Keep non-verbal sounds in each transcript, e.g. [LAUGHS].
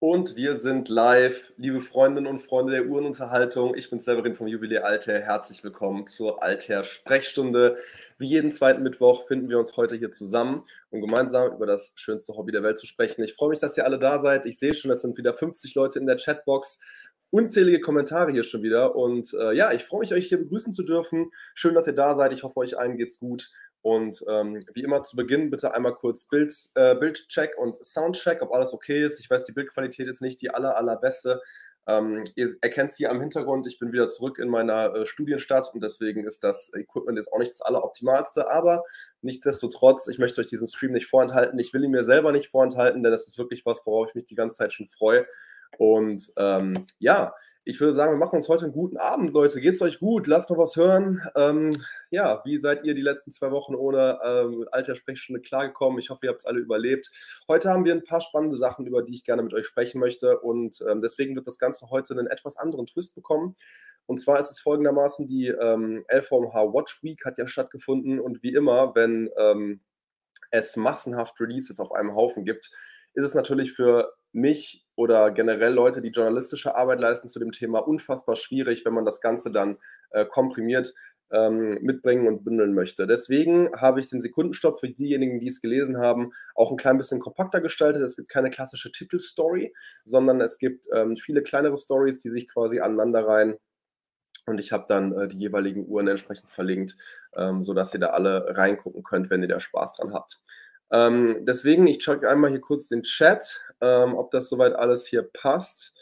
Und wir sind live, liebe Freundinnen und Freunde der Uhrenunterhaltung. Ich bin Severin vom Jubiläer Alter. Herzlich willkommen zur Alter Sprechstunde. Wie jeden zweiten Mittwoch finden wir uns heute hier zusammen, um gemeinsam über das schönste Hobby der Welt zu sprechen. Ich freue mich, dass ihr alle da seid. Ich sehe schon, es sind wieder 50 Leute in der Chatbox. Unzählige Kommentare hier schon wieder. Und äh, ja, ich freue mich, euch hier begrüßen zu dürfen. Schön, dass ihr da seid. Ich hoffe, euch allen geht's gut. Und ähm, wie immer zu Beginn bitte einmal kurz Bild, äh, Bildcheck und Soundcheck, ob alles okay ist. Ich weiß, die Bildqualität ist nicht die aller, allerbeste. Ähm, ihr erkennt es hier am Hintergrund, ich bin wieder zurück in meiner äh, Studienstadt und deswegen ist das Equipment jetzt auch nicht das alleroptimalste, aber nichtsdestotrotz, ich möchte euch diesen Stream nicht vorenthalten. Ich will ihn mir selber nicht vorenthalten, denn das ist wirklich was, worauf ich mich die ganze Zeit schon freue. Und ähm, ja, ich würde sagen, wir machen uns heute einen guten Abend, Leute. Geht's euch gut? Lasst noch was hören. Ähm, ja, wie seid ihr die letzten zwei Wochen ohne ähm, alter Sprechstunde klargekommen? Ich hoffe, ihr habt es alle überlebt. Heute haben wir ein paar spannende Sachen, über die ich gerne mit euch sprechen möchte. Und ähm, deswegen wird das Ganze heute einen etwas anderen Twist bekommen. Und zwar ist es folgendermaßen, die ähm, LVMH Watch Week hat ja stattgefunden. Und wie immer, wenn ähm, es massenhaft Releases auf einem Haufen gibt, ist es natürlich für mich oder generell Leute, die journalistische Arbeit leisten zu dem Thema, unfassbar schwierig, wenn man das Ganze dann äh, komprimiert ähm, mitbringen und bündeln möchte. Deswegen habe ich den Sekundenstopp für diejenigen, die es gelesen haben, auch ein klein bisschen kompakter gestaltet. Es gibt keine klassische Titelstory, sondern es gibt ähm, viele kleinere Stories, die sich quasi aneinander reihen. Und ich habe dann äh, die jeweiligen Uhren entsprechend verlinkt, ähm, sodass ihr da alle reingucken könnt, wenn ihr da Spaß dran habt. Ähm, deswegen, ich check einmal hier kurz den Chat, ähm, ob das soweit alles hier passt.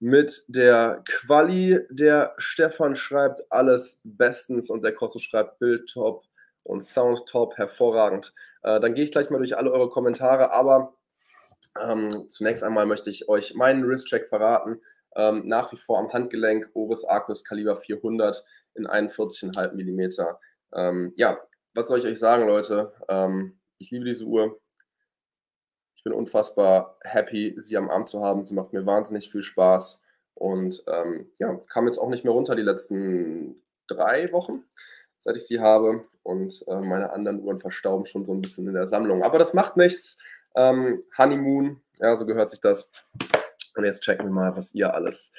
Mit der Quali, der Stefan schreibt alles bestens und der Kosto schreibt Bild top und Sound top, hervorragend. Äh, dann gehe ich gleich mal durch alle eure Kommentare, aber ähm, zunächst einmal möchte ich euch meinen Wrist-Check verraten. Ähm, nach wie vor am Handgelenk Oris Arcus Kaliber 400 in 41,5 mm. Ähm, ja, was soll ich euch sagen, Leute? Ähm, ich liebe diese Uhr. Ich bin unfassbar happy, sie am Arm zu haben. Sie macht mir wahnsinnig viel Spaß und ähm, ja, kam jetzt auch nicht mehr runter die letzten drei Wochen, seit ich sie habe. Und äh, meine anderen Uhren verstauben schon so ein bisschen in der Sammlung. Aber das macht nichts. Ähm, Honeymoon, ja, so gehört sich das. Und jetzt checken wir mal, was ihr alles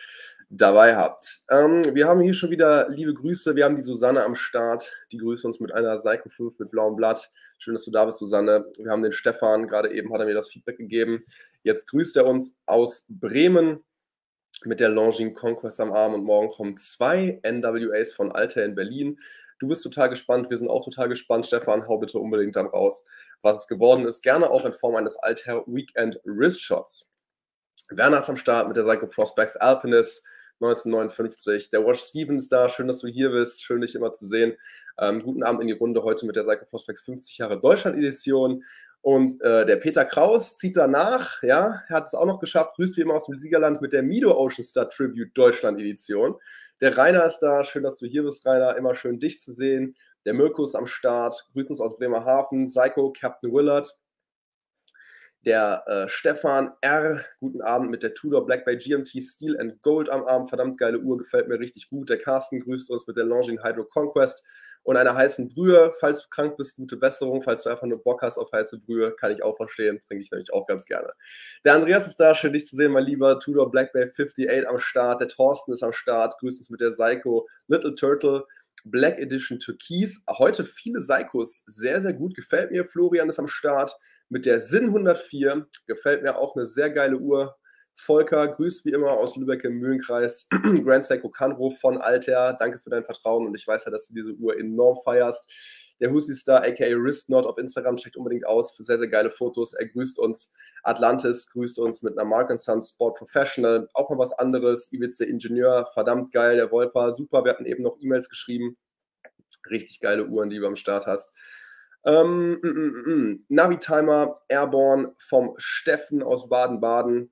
dabei habt. Ähm, wir haben hier schon wieder liebe Grüße. Wir haben die Susanne am Start. Die grüßt uns mit einer Seiko 5 mit blauem Blatt. Schön, dass du da bist, Susanne. Wir haben den Stefan, gerade eben hat er mir das Feedback gegeben. Jetzt grüßt er uns aus Bremen mit der Longines Conquest am Arm und morgen kommen zwei NWAs von Alter in Berlin. Du bist total gespannt, wir sind auch total gespannt. Stefan, hau bitte unbedingt dann raus, was es geworden ist. Gerne auch in Form eines Alter Weekend Wrist Shots. Werner ist am Start mit der Psycho Prospects Alpinist 1959. Der Wash Stevens da, schön, dass du hier bist, schön dich immer zu sehen. Ähm, guten Abend in die Runde heute mit der Psycho Prospects 50 Jahre Deutschland Edition. Und äh, der Peter Kraus zieht danach, ja, er hat es auch noch geschafft, grüßt wie immer aus dem Siegerland mit der Mido Ocean Star Tribute Deutschland Edition. Der Rainer ist da, schön, dass du hier bist, Rainer, immer schön dich zu sehen. Der Mirko ist am Start, grüßt uns aus Bremerhaven, Psycho, Captain Willard, der äh, Stefan R., guten Abend mit der Tudor Black Bay GMT Steel and Gold am Arm. Verdammt geile Uhr, gefällt mir richtig gut. Der Carsten grüßt uns mit der Longines Hydro Conquest und einer heißen Brühe. Falls du krank bist, gute Besserung. Falls du einfach nur Bock hast auf heiße Brühe, kann ich auch verstehen. Trinke ich nämlich auch ganz gerne. Der Andreas ist da, schön dich zu sehen, mein Lieber. Tudor Black Bay 58 am Start. Der Thorsten ist am Start. Grüßt uns mit der Psycho Little Turtle. Black Edition Türkis. Heute viele Psychos. Sehr, sehr gut. Gefällt mir. Florian ist am Start mit der Sinn 104. Gefällt mir auch eine sehr geile Uhr. Volker, grüßt wie immer aus Lübeck im Mühlenkreis. [CLEARS THROAT] Grand Seiko Canro von Alter, danke für dein Vertrauen und ich weiß ja, dass du diese Uhr enorm feierst. Der Husi Star, aka Wristnot auf Instagram, checkt unbedingt aus für sehr, sehr geile Fotos. Er grüßt uns. Atlantis grüßt uns mit einer Mark Son Sport Professional. Auch mal was anderes. IWC Ingenieur, verdammt geil. Der Wolper, super. Wir hatten eben noch E-Mails geschrieben. Richtig geile Uhren, die du am Start hast. Ähm, mm, mm, mm. Navitimer Airborne vom Steffen aus Baden-Baden.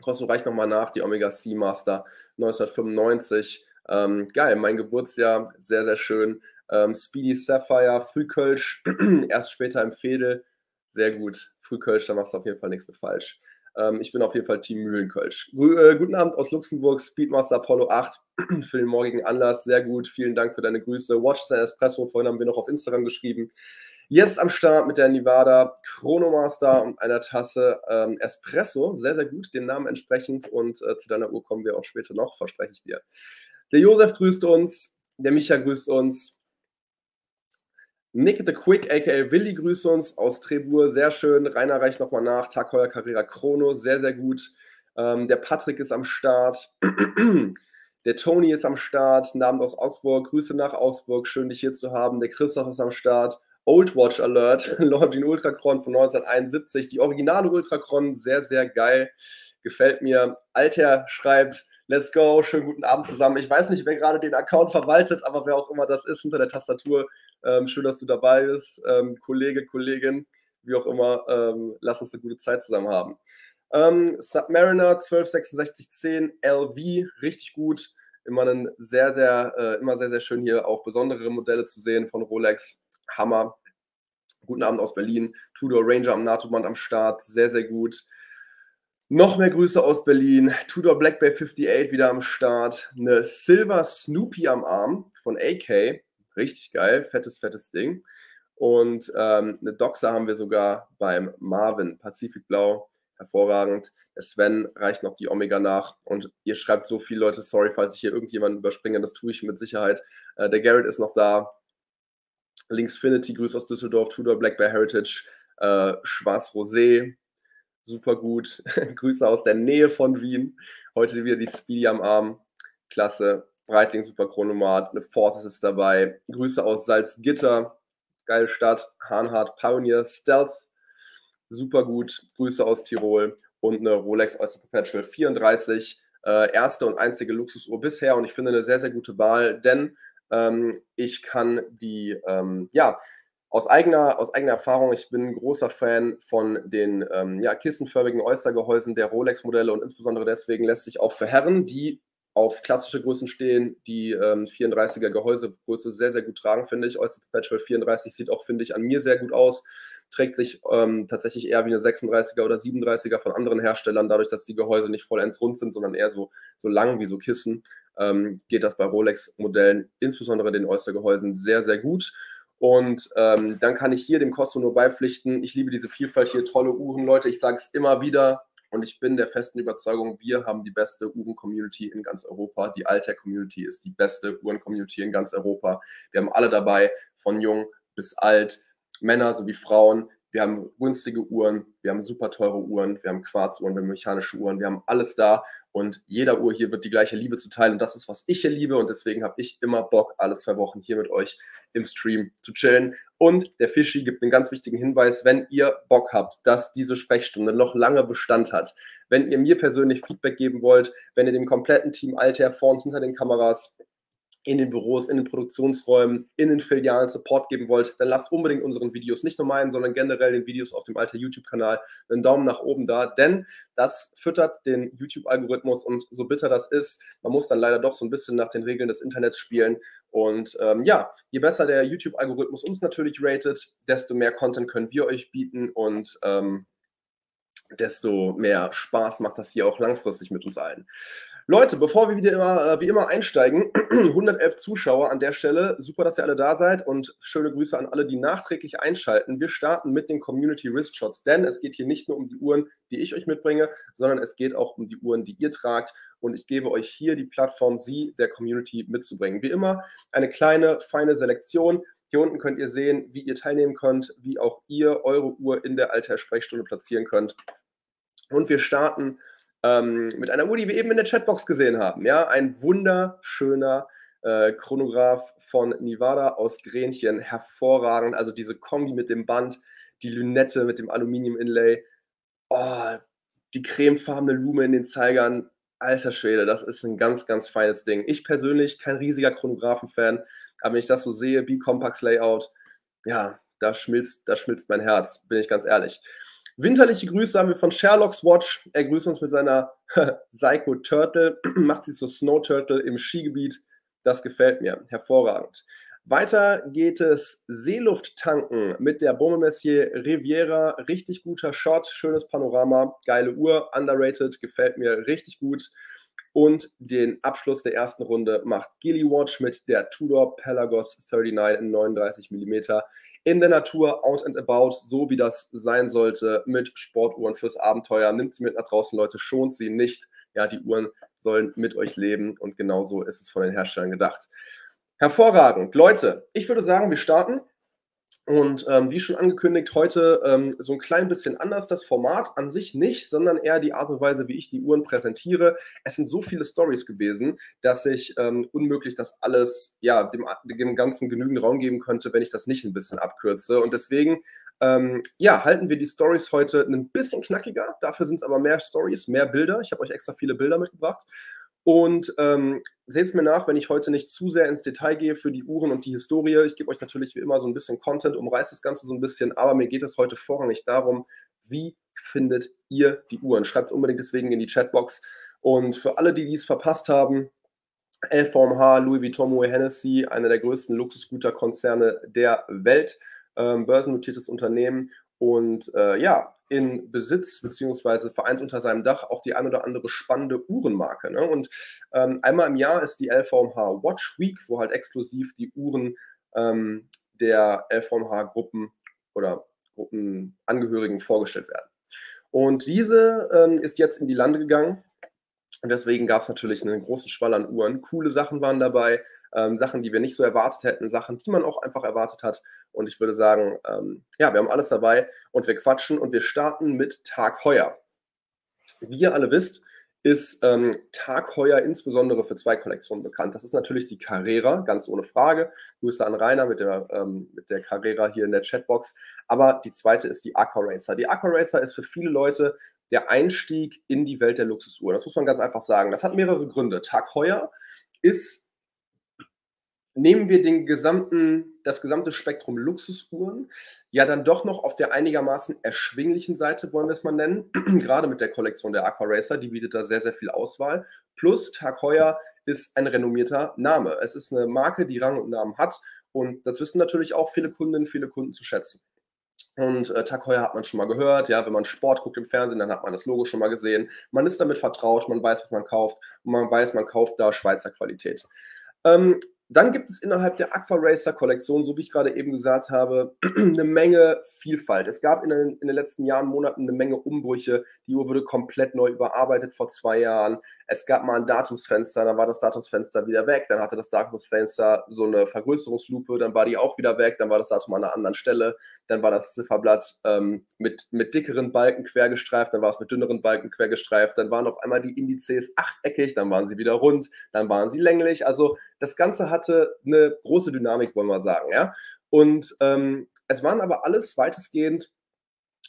Kosten reicht nochmal nach, die Omega Seamaster 1995. Ähm, geil, mein Geburtsjahr, sehr, sehr schön. Ähm, Speedy Sapphire, Frühkölsch, [CLEARS THROAT] erst später im Fädel. Sehr gut. Frühkölsch, da machst du auf jeden Fall nichts mehr falsch. Ähm, ich bin auf jeden Fall Team Mühlenkölsch. Äh, guten Abend aus Luxemburg, Speedmaster Apollo 8 [CLEARS THROAT] für den morgigen Anlass. Sehr gut. Vielen Dank für deine Grüße. Watch and Espresso, vorhin haben wir noch auf Instagram geschrieben. Jetzt am Start mit der Nevada Chronomaster und einer Tasse ähm, Espresso. Sehr, sehr gut, dem Namen entsprechend. Und äh, zu deiner Uhr kommen wir auch später noch, verspreche ich dir. Der Josef grüßt uns, der Micha grüßt uns. Nick the Quick, aka Willi, grüßt uns aus Trebur, sehr schön. Rainer reicht nochmal nach. Tag heuer Carrera Chrono, sehr, sehr gut. Ähm, der Patrick ist am Start. [CLEARS THROAT] Der Tony ist am Start, Namen aus Augsburg, Grüße nach Augsburg, schön dich hier zu haben. Der Christoph ist am Start. Old Watch Alert, [LAUGHS] Longin Ultracron von 1971, die originale Ultracron, sehr, sehr geil, gefällt mir. Alter schreibt, let's go, schönen guten Abend zusammen. Ich weiß nicht, wer gerade den Account verwaltet, aber wer auch immer das ist hinter der Tastatur, ähm, schön, dass du dabei bist. Ähm, Kollege, Kollegin, wie auch immer, ähm, lass uns eine gute Zeit zusammen haben. Ähm, Submariner 126610 LV, richtig gut. Immer einen sehr, sehr, äh, immer sehr, sehr schön hier auch besondere Modelle zu sehen von Rolex. Hammer. Guten Abend aus Berlin. Tudor Ranger am NATO-Band am Start. Sehr, sehr gut. Noch mehr Grüße aus Berlin. Tudor Black Bay 58 wieder am Start. Eine Silver Snoopy am Arm von AK. Richtig geil. Fettes, fettes Ding. Und ähm, eine Doxa haben wir sogar beim Marvin. Pazifikblau hervorragend. Der Sven reicht noch die Omega nach und ihr schreibt so viele Leute, sorry, falls ich hier irgendjemanden überspringe, das tue ich mit Sicherheit. Äh, der Garrett ist noch da. Linksfinity, Grüße aus Düsseldorf, Tudor Black Bear Heritage, äh, Schwarz Rosé, super gut. [LAUGHS] Grüße aus der Nähe von Wien. Heute wieder die Speedy am Arm, klasse. Breitling, super Chronomat, eine Fortis ist dabei. Grüße aus Salzgitter, geile Stadt. Hahnhardt, Pioneer, Stealth, super gut. Grüße aus Tirol und eine Rolex Oyster Perpetual 34. Äh, erste und einzige Luxusuhr bisher und ich finde eine sehr, sehr gute Wahl, denn ähm, ich kann die, ähm, ja, aus eigener, aus eigener Erfahrung, ich bin ein großer Fan von den ähm, ja, kissenförmigen Oyster-Gehäusen der Rolex-Modelle und insbesondere deswegen lässt sich auch für Herren, die auf klassische Größen stehen, die ähm, 34er Gehäusegröße sehr, sehr gut tragen, finde ich. Oyster Perpetual 34 sieht auch, finde ich, an mir sehr gut aus trägt sich ähm, tatsächlich eher wie eine 36er oder 37er von anderen Herstellern, dadurch, dass die Gehäuse nicht vollends rund sind, sondern eher so, so lang wie so Kissen, ähm, geht das bei Rolex-Modellen, insbesondere den Oyster-Gehäusen, sehr, sehr gut. Und ähm, dann kann ich hier dem Costo nur beipflichten. Ich liebe diese Vielfalt hier, tolle Uhren, Leute. Ich sage es immer wieder und ich bin der festen Überzeugung, wir haben die beste Uhren-Community in ganz Europa. Die Alter-Community ist die beste Uhren-Community in ganz Europa. Wir haben alle dabei, von jung bis alt. Männer sowie Frauen. Wir haben günstige Uhren, wir haben super teure Uhren, wir haben Quarzuhren, wir haben mechanische Uhren, wir haben alles da und jeder Uhr hier wird die gleiche Liebe zuteil und das ist, was ich hier liebe. Und deswegen habe ich immer Bock, alle zwei Wochen hier mit euch im Stream zu chillen. Und der Fischi gibt einen ganz wichtigen Hinweis, wenn ihr Bock habt, dass diese Sprechstunde noch lange Bestand hat, wenn ihr mir persönlich Feedback geben wollt, wenn ihr dem kompletten Team Alter vor und hinter den Kameras in den Büros, in den Produktionsräumen, in den Filialen Support geben wollt, dann lasst unbedingt unseren Videos, nicht nur meinen, sondern generell den Videos auf dem alten YouTube-Kanal einen Daumen nach oben da, denn das füttert den YouTube-Algorithmus und so bitter das ist, man muss dann leider doch so ein bisschen nach den Regeln des Internets spielen und ähm, ja, je besser der YouTube-Algorithmus uns natürlich ratet, desto mehr Content können wir euch bieten und ähm, desto mehr Spaß macht das hier auch langfristig mit uns allen. Leute, bevor wir wieder immer, äh, wie immer einsteigen, [CLEARS THROAT] 111 Zuschauer an der Stelle. Super, dass ihr alle da seid und schöne Grüße an alle, die nachträglich einschalten. Wir starten mit den Community Wrist Shots, denn es geht hier nicht nur um die Uhren, die ich euch mitbringe, sondern es geht auch um die Uhren, die ihr tragt. Und ich gebe euch hier die Plattform, sie der Community mitzubringen. Wie immer eine kleine, feine Selektion. Hier unten könnt ihr sehen, wie ihr teilnehmen könnt, wie auch ihr eure Uhr in der Alter-Sprechstunde platzieren könnt. Und wir starten ähm, mit einer Uhr, die wir eben in der Chatbox gesehen haben. Ja, ein wunderschöner äh, Chronograph von Nivada aus Grenchen, hervorragend. Also diese Kombi mit dem Band, die Lünette mit dem Aluminium-Inlay, oh, die cremefarbene Lume in den Zeigern. Alter Schwede, das ist ein ganz, ganz feines Ding. Ich persönlich kein riesiger Chronographen-Fan, aber wenn ich das so sehe, B-Compax-Layout, ja, da schmilzt, da schmilzt mein Herz, bin ich ganz ehrlich. Winterliche Grüße haben wir von Sherlock's Watch. Er grüßt uns mit seiner [LAUGHS] Psycho Turtle, [CLEARS THROAT] macht sie zur Snow Turtle im Skigebiet. Das gefällt mir. Hervorragend. Weiter geht es Seeluft tanken mit der Baume Messier Riviera. Richtig guter Shot, schönes Panorama, geile Uhr, underrated, gefällt mir richtig gut. Und den Abschluss der ersten Runde macht Gilly Watch mit der Tudor Pelagos 39 in 39 mm in der Natur, out and about, so wie das sein sollte, mit Sportuhren fürs Abenteuer. Nimmt sie mit nach draußen, Leute, schont sie nicht. Ja, die Uhren sollen mit euch leben und genauso ist es von den Herstellern gedacht. Hervorragend. Leute, ich würde sagen, wir starten. Und ähm, wie schon angekündigt, heute ähm, so ein klein bisschen anders das Format an sich nicht, sondern eher die Art und Weise, wie ich die Uhren präsentiere. Es sind so viele Stories gewesen, dass ich ähm, unmöglich das alles, ja, dem, dem Ganzen genügend Raum geben könnte, wenn ich das nicht ein bisschen abkürze. Und deswegen, ähm, ja, halten wir die Stories heute ein bisschen knackiger. Dafür sind es aber mehr Stories, mehr Bilder. Ich habe euch extra viele Bilder mitgebracht. Und ähm, seht es mir nach, wenn ich heute nicht zu sehr ins Detail gehe für die Uhren und die Historie. Ich gebe euch natürlich wie immer so ein bisschen Content, umreiße das Ganze so ein bisschen, aber mir geht es heute vorrangig darum, wie findet ihr die Uhren? Schreibt es unbedingt deswegen in die Chatbox. Und für alle, die dies verpasst haben, LVMH, Louis Vuitton, Moet Hennessy, einer der größten Luxusgüterkonzerne der Welt, ähm, börsennotiertes Unternehmen. Und äh, ja, in Besitz beziehungsweise vereint unter seinem Dach auch die ein oder andere spannende Uhrenmarke. Ne? Und ähm, einmal im Jahr ist die LVMH Watch Week, wo halt exklusiv die Uhren ähm, der LVMH-Gruppen oder Gruppenangehörigen vorgestellt werden. Und diese ähm, ist jetzt in die Lande gegangen. Und deswegen gab es natürlich einen großen Schwall an Uhren. Coole Sachen waren dabei, ähm, Sachen, die wir nicht so erwartet hätten, Sachen, die man auch einfach erwartet hat. Und ich würde sagen, ähm, ja, wir haben alles dabei und wir quatschen und wir starten mit Tag Heuer. Wie ihr alle wisst, ist ähm, Tag Heuer insbesondere für zwei Kollektionen bekannt. Das ist natürlich die Carrera, ganz ohne Frage. Grüße an Rainer mit der, ähm, mit der Carrera hier in der Chatbox. Aber die zweite ist die Aqua Racer. Die Aqua Racer ist für viele Leute der Einstieg in die Welt der Luxusuhr. Das muss man ganz einfach sagen. Das hat mehrere Gründe. Tag Heuer ist nehmen wir den gesamten, das gesamte Spektrum Luxusuhren ja dann doch noch auf der einigermaßen erschwinglichen Seite, wollen wir es mal nennen. [CLEARS THROAT] Gerade mit der Kollektion der Aqua Racer, die bietet da sehr, sehr viel Auswahl. Plus Tag Heuer ist ein renommierter Name. Es ist eine Marke, die Rang und Namen hat. Und das wissen natürlich auch viele Kundinnen, viele Kunden zu schätzen. Und äh, Tag Heuer hat man schon mal gehört, ja, wenn man Sport guckt im Fernsehen, dann hat man das Logo schon mal gesehen. Man ist damit vertraut, man weiß, was man kauft und man weiß, man kauft da Schweizer Qualität. Ähm, dann gibt es innerhalb der Aqua Racer Kollektion, so wie ich gerade eben gesagt habe, [CLEARS THROAT] eine Menge Vielfalt. Es gab in den, in den, letzten Jahren, Monaten eine Menge Umbrüche. Die Uhr wurde komplett neu überarbeitet vor zwei Jahren. Es gab mal ein Datumsfenster, dann war das Datumsfenster wieder weg. Dann hatte das Datumsfenster so eine Vergrößerungslupe, dann war die auch wieder weg. Dann war das Datum an einer anderen Stelle. Dann war das Zifferblatt ähm, mit, mit dickeren Balken quergestreift, dann war es mit dünneren Balken quergestreift. Dann waren auf einmal die Indizes achteckig, dann waren sie wieder rund, dann waren sie länglich. Also das Ganze hatte eine große Dynamik, wollen wir sagen. Ja? Und ähm, es waren aber alles weitestgehend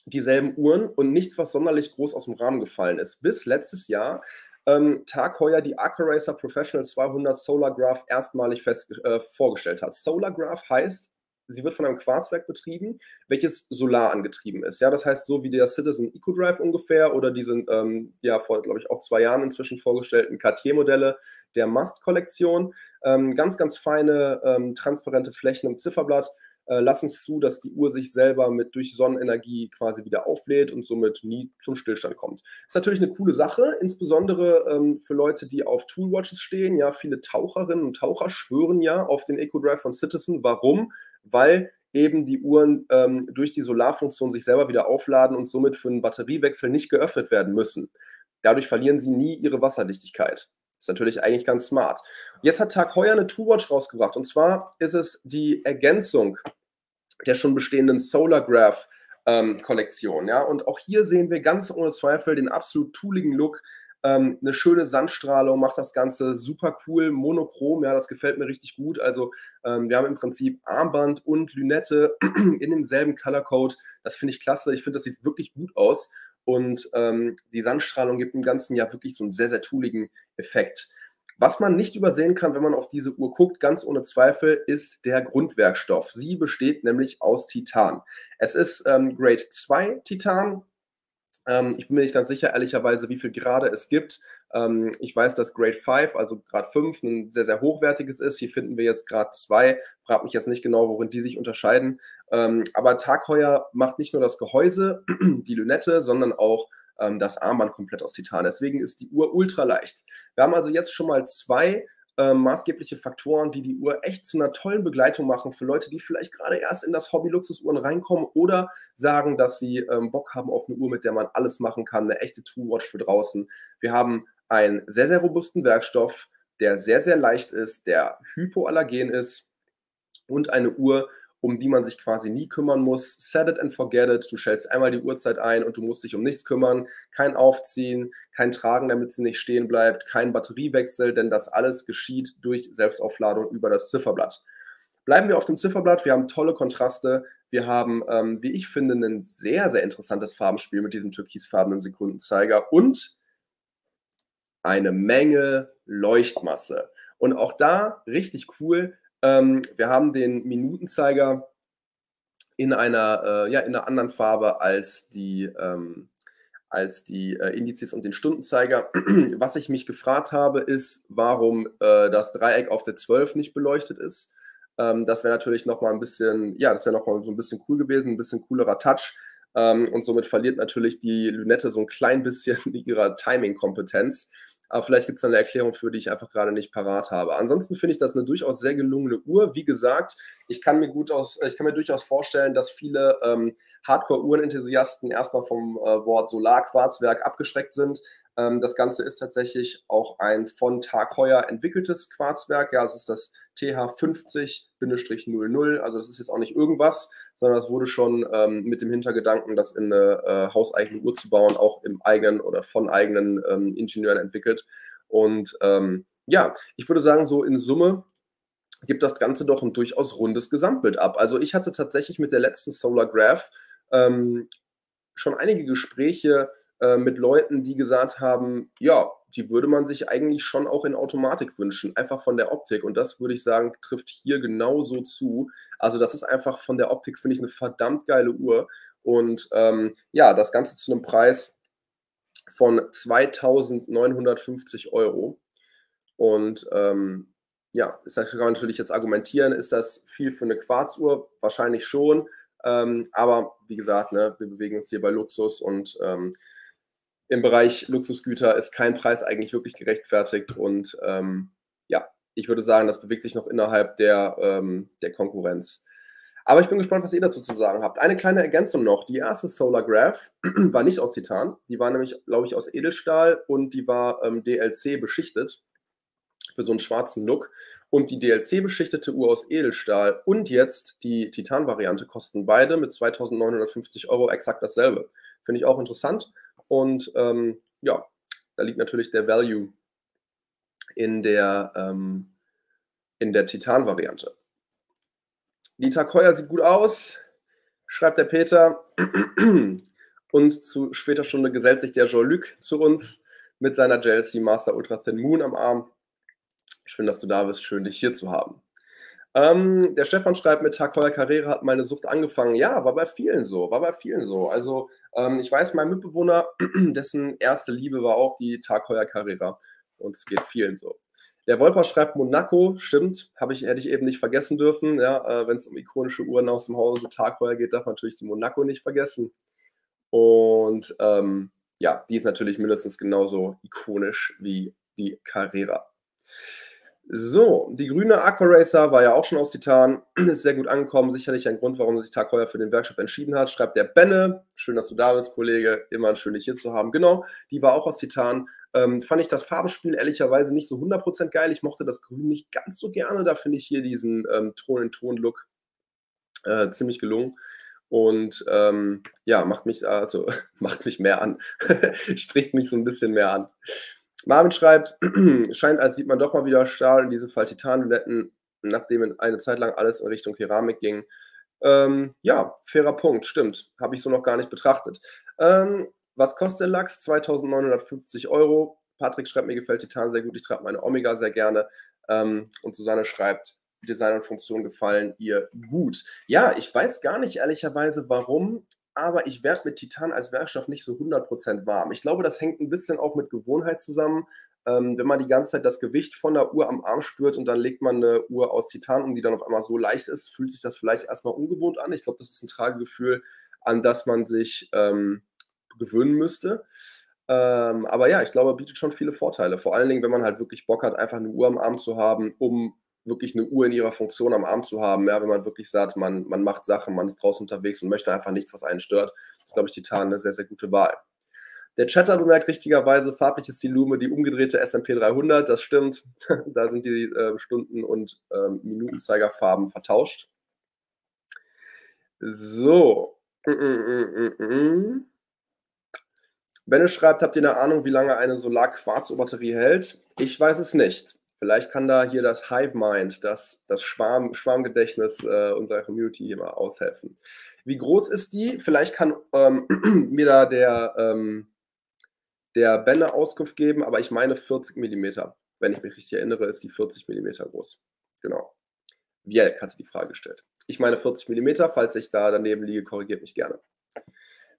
dieselben Uhren und nichts, was sonderlich groß aus dem Rahmen gefallen ist. Bis letztes Jahr ähm, Tag Heuer die Racer Professional 200 Solar Graph erstmalig fest, äh, vorgestellt hat. Solar Graph heißt, sie wird von einem Quarzwerk betrieben, welches solar angetrieben ist. Ja, das heißt, so wie der Citizen EcoDrive ungefähr oder diese, ähm, ja, vor, glaube ich, auch zwei Jahren inzwischen vorgestellten Cartier-Modelle der Must-Kollektion. Ähm, ganz, ganz feine, ähm, transparente Flächen im Zifferblatt lassen es zu, dass die Uhr sich selber mit durch Sonnenenergie quasi wieder auflädt und somit nie zum Stillstand kommt. Ist natürlich eine coole Sache, insbesondere ähm, für Leute, die auf Toolwatches stehen. Ja, viele Taucherinnen und Taucher schwören ja auf den EcoDrive von Citizen. Warum? Weil eben die Uhren ähm, durch die Solarfunktion sich selber wieder aufladen und somit für einen Batteriewechsel nicht geöffnet werden müssen. Dadurch verlieren sie nie ihre Wasserdichtigkeit. Ist natürlich eigentlich ganz smart. Jetzt hat Tag Heuer eine Two-Watch rausgebracht. Und zwar ist es die Ergänzung der schon bestehenden Solar Graph ähm, Kollektion. Ja? Und auch hier sehen wir ganz ohne Zweifel den absolut tooligen Look. Ähm, eine schöne Sandstrahlung macht das Ganze super cool, monochrom, ja, das gefällt mir richtig gut. Also ähm, wir haben im Prinzip Armband und Lünette [CLEARS THROAT] in demselben Color Code. Das finde ich klasse. Ich finde, das sieht wirklich gut aus. Und ähm, die Sandstrahlung gibt im ganzen Jahr wirklich so einen sehr, sehr tooligen Effekt. Was man nicht übersehen kann, wenn man auf diese Uhr guckt, ganz ohne Zweifel, ist der Grundwerkstoff. Sie besteht nämlich aus Titan. Es ist ähm, Grade 2 Titan. Ähm, ich bin mir nicht ganz sicher, ehrlicherweise, wie viel Grade es gibt. Ähm, ich weiß, dass Grade 5, also Grad 5, ein sehr, sehr hochwertiges ist. Hier finden wir jetzt Grad 2. Frag mich jetzt nicht genau, worin die sich unterscheiden. Ähm, aber Tagheuer macht nicht nur das Gehäuse, [CLEARS THROAT] die Lünette, sondern auch ähm, das Armband komplett aus Titan. Deswegen ist die Uhr ultra leicht. Wir haben also jetzt schon mal zwei äh, maßgebliche Faktoren, die die Uhr echt zu einer tollen Begleitung machen für Leute, die vielleicht gerade erst in das Hobby Luxusuhren reinkommen oder sagen, dass sie ähm, Bock haben auf eine Uhr, mit der man alles machen kann, eine echte True-Watch für draußen. Wir haben einen sehr, sehr robusten Werkstoff, der sehr, sehr leicht ist, der hypoallergen ist und eine Uhr, um die man sich quasi nie kümmern muss. Set it and forget it. Du stellst einmal die Uhrzeit ein und du musst dich um nichts kümmern. Kein Aufziehen, kein Tragen, damit sie nicht stehen bleibt, kein Batteriewechsel, denn das alles geschieht durch Selbstaufladung über das Zifferblatt. Bleiben wir auf dem Zifferblatt. Wir haben tolle Kontraste. Wir haben, ähm, wie ich finde, ein sehr, sehr interessantes Farbenspiel mit diesem türkisfarbenen Sekundenzeiger und eine Menge Leuchtmasse. Und auch da richtig cool, ähm, wir haben den Minutenzeiger in einer, äh, ja, in einer anderen Farbe als die, ähm, als die äh, Indizes und den Stundenzeiger. [CLEARS THROAT] Was ich mich gefragt habe, ist, warum äh, das Dreieck auf der 12 nicht beleuchtet ist. Ähm, das wäre natürlich nochmal ein bisschen, ja, das wäre nochmal so ein bisschen cool gewesen, ein bisschen coolerer Touch. Ähm, und somit verliert natürlich die Lünette so ein klein bisschen [LAUGHS] ihrer Timing-Kompetenz. Aber vielleicht gibt es eine Erklärung für, die ich einfach gerade nicht parat habe. Ansonsten finde ich das eine durchaus sehr gelungene Uhr. Wie gesagt, ich kann mir, gut aus, ich kann mir durchaus vorstellen, dass viele ähm, Hardcore-Uhrenenthusiasten erstmal vom äh, Wort Solarquarzwerk abgeschreckt sind. Ähm, das Ganze ist tatsächlich auch ein von Tag Heuer entwickeltes Quarzwerk. Ja, es ist das TH50-00. Also das ist jetzt auch nicht irgendwas, sondern es wurde schon ähm, mit dem Hintergedanken, das in eine äh, hauseigene Uhr zu bauen, auch im eigenen oder von eigenen ähm, Ingenieuren entwickelt. Und ähm, ja, ich würde sagen, so in Summe gibt das Ganze doch ein durchaus rundes Gesamtbild ab. Also ich hatte tatsächlich mit der letzten Solar Graph ähm, schon einige Gespräche äh, mit Leuten, die gesagt haben, ja, die würde man sich eigentlich schon auch in Automatik wünschen, einfach von der Optik. Und das würde ich sagen, trifft hier genauso zu. Also das ist einfach von der Optik, finde ich, eine verdammt geile Uhr. Und ähm, ja, das Ganze zu einem Preis von 2950 Euro. Und ähm, ja, ist, kann man natürlich jetzt argumentieren, ist das viel für eine Quarzuhr? Wahrscheinlich schon. Ähm, aber wie gesagt, ne, wir bewegen uns hier bei Luxus und ähm, im Bereich Luxusgüter ist kein Preis eigentlich wirklich gerechtfertigt. Und ähm, ja, ich würde sagen, das bewegt sich noch innerhalb der, ähm, der Konkurrenz. Aber ich bin gespannt, was ihr dazu zu sagen habt. Eine kleine Ergänzung noch. Die erste Solar Graph [CLEARS THROAT] war nicht aus Titan. Die war nämlich, glaube ich, aus Edelstahl und die war ähm, DLC beschichtet für so einen schwarzen Look. Und die DLC-beschichtete Uhr aus Edelstahl und jetzt die Titan-Variante kosten beide mit 2950 Euro exakt dasselbe. Finde ich auch interessant. Und ähm, ja, da liegt natürlich der Value in der, ähm, in der Titan-Variante. Die Heuer sieht gut aus, schreibt der Peter. Und zu später Stunde gesellt sich der Jean-Luc zu uns mit seiner JLC Master Ultra Thin Moon am Arm. Schön, dass du da bist. Schön, dich hier zu haben. Ähm, der Stefan schreibt mit Tag Heuer Carrera hat meine Sucht angefangen. Ja, war bei vielen so, war bei vielen so. Also ähm, ich weiß, mein Mitbewohner, [CLEARS THROAT] dessen erste Liebe war auch die Tag Heuer Carrera und es geht vielen so. Der Wolper schreibt Monaco, stimmt, habe ich, hätte ich eben nicht vergessen dürfen. Ja, äh, Wenn es um ikonische Uhren aus dem Hause Tag Heuer geht, darf man natürlich die Monaco nicht vergessen. Und ähm, ja, die ist natürlich mindestens genauso ikonisch wie die Carrera. So, die grüne Aqua Racer war ja auch schon aus Titan, [CLEARS THROAT] ist sehr gut angekommen. Sicherlich ein Grund, warum sich Tag heuer für den Werkstoff entschieden hat. Schreibt der Benne. Schön, dass du da bist, Kollege. Immer schön, dich hier zu haben. Genau, die war auch aus Titan. Ähm, fand ich das Farbenspiel ehrlicherweise nicht so 100% geil. Ich mochte das Grün nicht ganz so gerne. Da finde ich hier diesen ähm, Ton-in-Ton-Look äh, ziemlich gelungen. Und ähm, ja, macht mich, also, [LAUGHS] macht mich mehr an. [LAUGHS] Spricht mich so ein bisschen mehr an. Marvin schreibt, [CLEARS THROAT] scheint, als sieht man doch mal wieder Stahl, in diesem Fall Titanduletten, nachdem eine Zeit lang alles in Richtung Keramik ging. Ähm, ja, fairer Punkt, stimmt. Habe ich so noch gar nicht betrachtet. Ähm, was kostet Lachs? 2950 Euro. Patrick schreibt, mir gefällt Titan sehr gut. Ich trage meine Omega sehr gerne. Ähm, und Susanne schreibt, Design und Funktion gefallen ihr gut. Ja, ich weiß gar nicht ehrlicherweise, warum aber ich werde mit Titan als Werkstoff nicht so 100% warm. Ich glaube, das hängt ein bisschen auch mit Gewohnheit zusammen. Ähm, wenn man die ganze Zeit das Gewicht von der Uhr am Arm spürt und dann legt man eine Uhr aus Titan um, die dann auf einmal so leicht ist, fühlt sich das vielleicht erstmal ungewohnt an. Ich glaube, das ist ein Tragegefühl, an das man sich ähm, gewöhnen müsste. Ähm, aber ja, ich glaube, bietet schon viele Vorteile. Vor allen Dingen, wenn man halt wirklich Bock hat, einfach eine Uhr am Arm zu haben, um wirklich eine Uhr in ihrer Funktion am Arm zu haben. Ja, wenn man wirklich sagt, man, man macht Sachen, man ist draußen unterwegs und möchte einfach nichts, was einen stört, ist, glaube ich, Titan eine sehr, sehr gute Wahl. Der Chatter bemerkt richtigerweise, farblich ist die Lume die umgedrehte SMP 300. Das stimmt. [LAUGHS] da sind die äh, Stunden- und äh, Minutenzeigerfarben vertauscht. So. Mm -mm -mm Benne schreibt, habt ihr eine Ahnung, wie lange eine Solar-Quarz-Batterie hält? Ich weiß es nicht. Vielleicht kann da hier das Hive Mind, das, das Schwarm, Schwarmgedächtnis äh, unserer Community hier mal aushelfen. Wie groß ist die? Vielleicht kann ähm, [CLEARS THROAT] mir da der, ähm, der Benne Auskunft geben, aber ich meine 40 mm. Wenn ich mich richtig erinnere, ist die 40 mm groß. Genau. Vielk hatte die Frage gestellt. Ich meine 40 mm, falls ich da daneben liege, korrigiert mich gerne.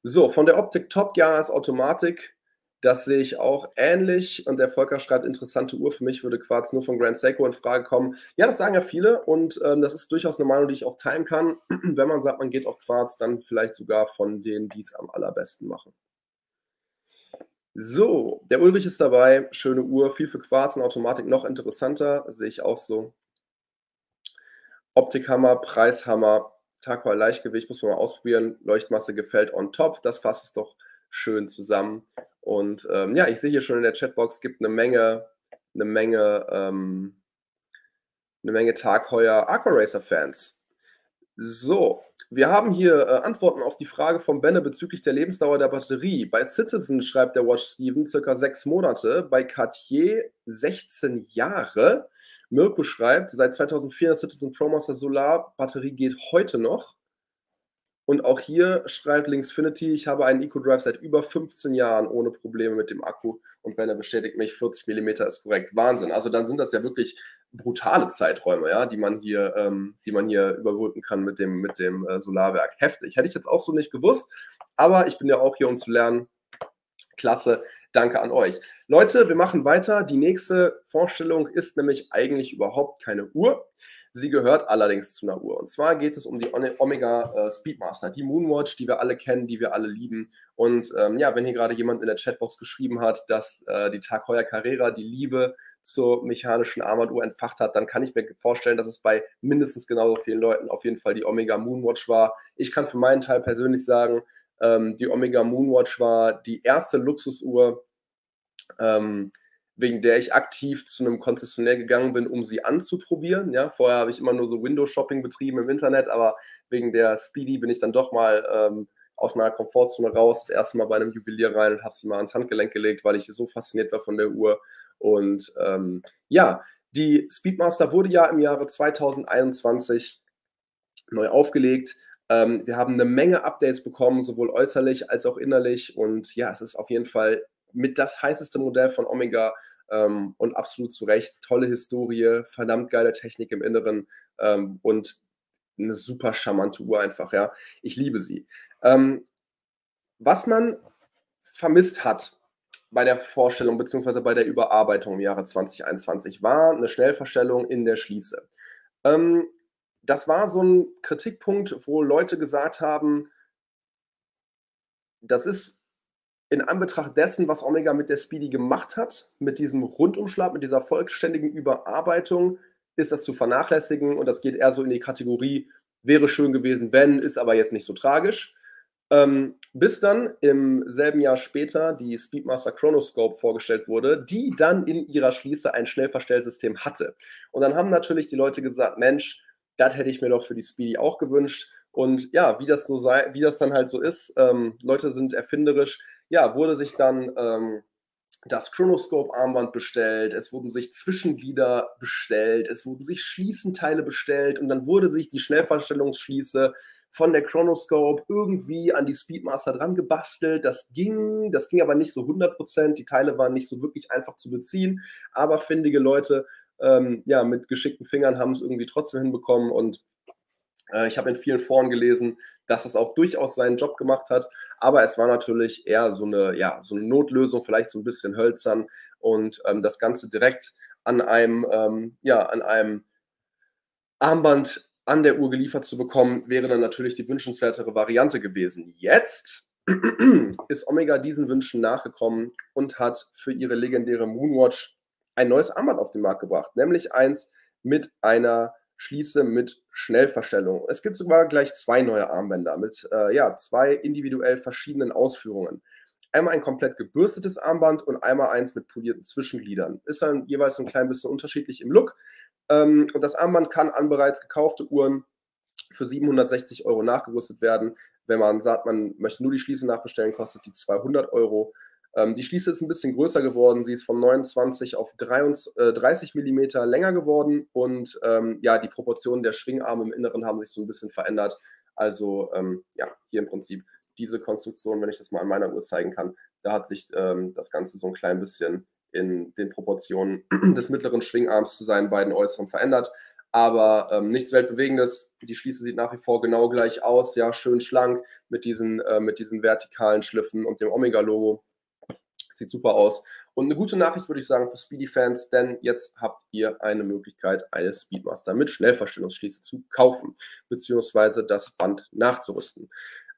So, von der Optik top, als Automatik. Das sehe ich auch ähnlich. Und der Volker schreibt, interessante Uhr. Für mich würde Quarz nur von Grand Seiko in Frage kommen. Ja, das sagen ja viele. Und ähm, das ist durchaus eine Meinung, die ich auch teilen kann. [CLEARS THROAT] Wenn man sagt, man geht auf Quarz, dann vielleicht sogar von denen, die es am allerbesten machen. So, der Ulrich ist dabei. Schöne Uhr. Viel für Quarz und Automatik noch interessanter. Sehe ich auch so. Optikhammer, Preishammer. Tagweiß Leichtgewicht muss man mal ausprobieren. Leuchtmasse gefällt on top. Das fasst es doch schön zusammen. Und ähm, ja, ich sehe hier schon in der Chatbox, gibt eine Menge, eine Menge, ähm, eine Menge Tagheuer Aquaracer-Fans. So, wir haben hier äh, Antworten auf die Frage von Benne bezüglich der Lebensdauer der Batterie. Bei Citizen schreibt der Watch Steven circa sechs Monate, bei Cartier 16 Jahre. Mirko schreibt, seit 2004 das Citizen ProMaster Solar Batterie geht heute noch. Und auch hier schreibt Linksfinity, ich habe einen EcoDrive seit über 15 Jahren ohne Probleme mit dem Akku und wenn er bestätigt mich, 40 mm ist korrekt. Wahnsinn. Also dann sind das ja wirklich brutale Zeiträume, ja, die man hier, ähm, die man hier überbrücken kann mit dem, mit dem äh, Solarwerk. Heftig. Hätte ich jetzt auch so nicht gewusst, aber ich bin ja auch hier, um zu lernen. Klasse. Danke an euch. Leute, wir machen weiter. Die nächste Vorstellung ist nämlich eigentlich überhaupt keine Uhr. Sie gehört allerdings zu einer Uhr. Und zwar geht es um die Omega äh, Speedmaster, die Moonwatch, die wir alle kennen, die wir alle lieben. Und ähm, ja, wenn hier gerade jemand in der Chatbox geschrieben hat, dass äh, die Tag Heuer Carrera die Liebe zur mechanischen Armbanduhr entfacht hat, dann kann ich mir vorstellen, dass es bei mindestens genauso vielen Leuten auf jeden Fall die Omega Moonwatch war. Ich kann für meinen Teil persönlich sagen, ähm, die Omega Moonwatch war die erste Luxusuhr, ähm, wegen der ich aktiv zu einem Konzessionär gegangen bin, um sie anzuprobieren. Ja, vorher habe ich immer nur so Windows-Shopping betrieben im Internet, aber wegen der Speedy bin ich dann doch mal ähm, aus meiner Komfortzone raus, das erste Mal bei einem Juwelier rein und habe sie mal ans Handgelenk gelegt, weil ich so fasziniert war von der Uhr. Und ähm, ja, die Speedmaster wurde ja im Jahre 2021 neu aufgelegt. Ähm, wir haben eine Menge Updates bekommen, sowohl äußerlich als auch innerlich. Und ja, es ist auf jeden Fall mit das heißeste Modell von Omega ähm, und absolut zu Recht. Tolle Historie, verdammt geile Technik im Inneren ähm, und eine super charmante Uhr einfach, ja. Ich liebe sie. Ähm, was man vermisst hat bei der Vorstellung bzw. bei der Überarbeitung im Jahre 2021 war eine Schnellverstellung in der Schließe. Ähm, das war so ein Kritikpunkt, wo Leute gesagt haben, das ist in Anbetracht dessen, was Omega mit der Speedy gemacht hat, mit diesem Rundumschlag, mit dieser vollständigen Überarbeitung, ist das zu vernachlässigen und das geht eher so in die Kategorie, wäre schön gewesen, wenn, ist aber jetzt nicht so tragisch. Ähm, bis dann im selben Jahr später die Speedmaster Chronoscope vorgestellt wurde, die dann in ihrer Schließe ein Schnellverstellsystem hatte. Und dann haben natürlich die Leute gesagt, Mensch, das hätte ich mir doch für die Speedy auch gewünscht. Und ja, wie das so sei, wie das dann halt so ist, ähm, Leute sind erfinderisch ja, wurde sich dann ähm, das Chronoscope-Armband bestellt, es wurden sich Zwischenglieder bestellt, es wurden sich Schließenteile bestellt und dann wurde sich die Schnellverstellungsschließe von der Chronoscope irgendwie an die Speedmaster dran gebastelt. Das ging, das ging aber nicht so 100%. Die Teile waren nicht so wirklich einfach zu beziehen, aber findige Leute ähm, ja, mit geschickten Fingern haben es irgendwie trotzdem hinbekommen und äh, ich habe in vielen Foren gelesen, dass es auch durchaus seinen Job gemacht hat, aber es war natürlich eher so eine, ja, so eine Notlösung, vielleicht so ein bisschen hölzern und ähm, das Ganze direkt an einem, ähm, ja, an einem Armband an der Uhr geliefert zu bekommen, wäre dann natürlich die wünschenswertere Variante gewesen. Jetzt [CLEARS THROAT] ist Omega diesen Wünschen nachgekommen und hat für ihre legendäre Moonwatch ein neues Armband auf den Markt gebracht, nämlich eins mit einer Schließe mit Schnellverstellung. Es gibt sogar gleich zwei neue Armbänder mit äh, ja, zwei individuell verschiedenen Ausführungen. Einmal ein komplett gebürstetes Armband und einmal eins mit polierten Zwischengliedern. Ist dann jeweils ein klein bisschen unterschiedlich im Look. Ähm, und das Armband kann an bereits gekaufte Uhren für 760 Euro nachgerüstet werden. Wenn man sagt, man möchte nur die Schließe nachbestellen, kostet die 200 Euro. Ähm, die Schließe ist ein bisschen größer geworden. Sie ist von 29 auf 30 äh, mm länger geworden und ähm, ja, die Proportionen der Schwingarme im Inneren haben sich so ein bisschen verändert. Also ähm, ja, hier im Prinzip diese Konstruktion, wenn ich das mal an meiner Uhr zeigen kann, da hat sich ähm, das Ganze so ein klein bisschen in den Proportionen [CLEARS THROAT] des mittleren Schwingarms zu seinen beiden Äußeren verändert aber ähm, nichts Weltbewegendes. Die Schließe sieht nach wie vor genau gleich aus, ja, schön schlank mit diesen, äh, mit diesen vertikalen Schliffen und dem Omega-Logo. Sieht super aus. Und eine gute Nachricht würde ich sagen für Speedy-Fans, denn jetzt habt ihr eine Möglichkeit, eine Speedmaster mit Schnellverstellungsschließe zu kaufen, beziehungsweise das Band nachzurüsten.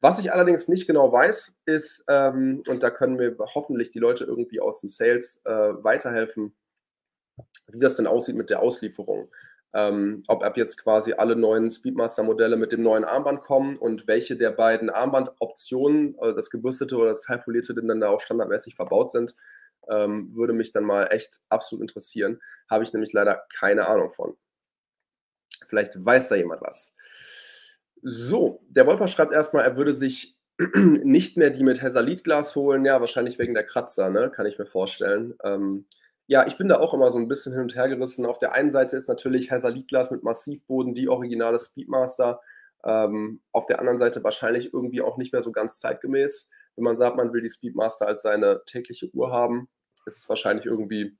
Was ich allerdings nicht genau weiß, ist, ähm, und da können mir hoffentlich die Leute irgendwie aus dem Sales äh, weiterhelfen, wie das denn aussieht mit der Auslieferung ähm, ob ab jetzt quasi alle neuen Speedmaster-Modelle mit dem neuen Armband kommen und welche der beiden Armbandoptionen, also das gebürstete oder das teilpolierte, denn dann da auch standardmäßig verbaut sind, ähm, würde mich dann mal echt absolut interessieren. Habe ich nämlich leider keine Ahnung von. Vielleicht weiß da jemand was. So, der Wolper schreibt erstmal, er würde sich [CLEARS THROAT] nicht mehr die mit Hesalit-Glas holen. Ja, wahrscheinlich wegen der Kratzer, ne? kann ich mir vorstellen. Ähm, ja, ich bin da auch immer so ein bisschen hin und her gerissen. Auf der einen Seite ist natürlich Hazalitglas mit Massivboden die originale Speedmaster. Ähm, auf der anderen Seite wahrscheinlich irgendwie auch nicht mehr so ganz zeitgemäß. Wenn man sagt, man will die Speedmaster als seine tägliche Uhr haben, ist es wahrscheinlich irgendwie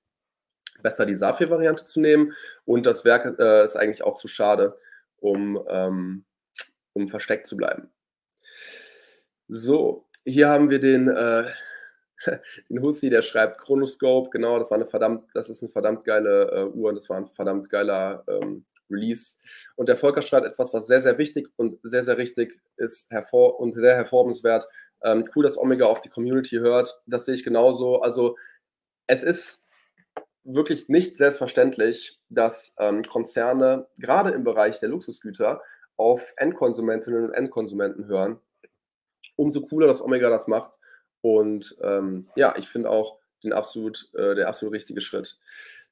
besser, die Saphir-Variante zu nehmen. Und das Werk äh, ist eigentlich auch zu schade, um, ähm, um versteckt zu bleiben. So, hier haben wir den äh, [LAUGHS] den Hussi, der schreibt Chronoscope, genau, das war eine verdammt, das ist eine verdammt geile äh, Uhr und das war ein verdammt geiler ähm, Release. Und der Volker schreibt etwas, was sehr, sehr wichtig und sehr, sehr richtig ist hervor und sehr hervorhebenswert. Ähm, cool, dass Omega auf die Community hört. Das sehe ich genauso. Also es ist wirklich nicht selbstverständlich, dass ähm, Konzerne gerade im Bereich der Luxusgüter auf Endkonsumentinnen und Endkonsumenten hören. Umso cooler, dass Omega das macht. Und ähm, ja, ich finde auch den absolut, äh, der absolut richtige Schritt.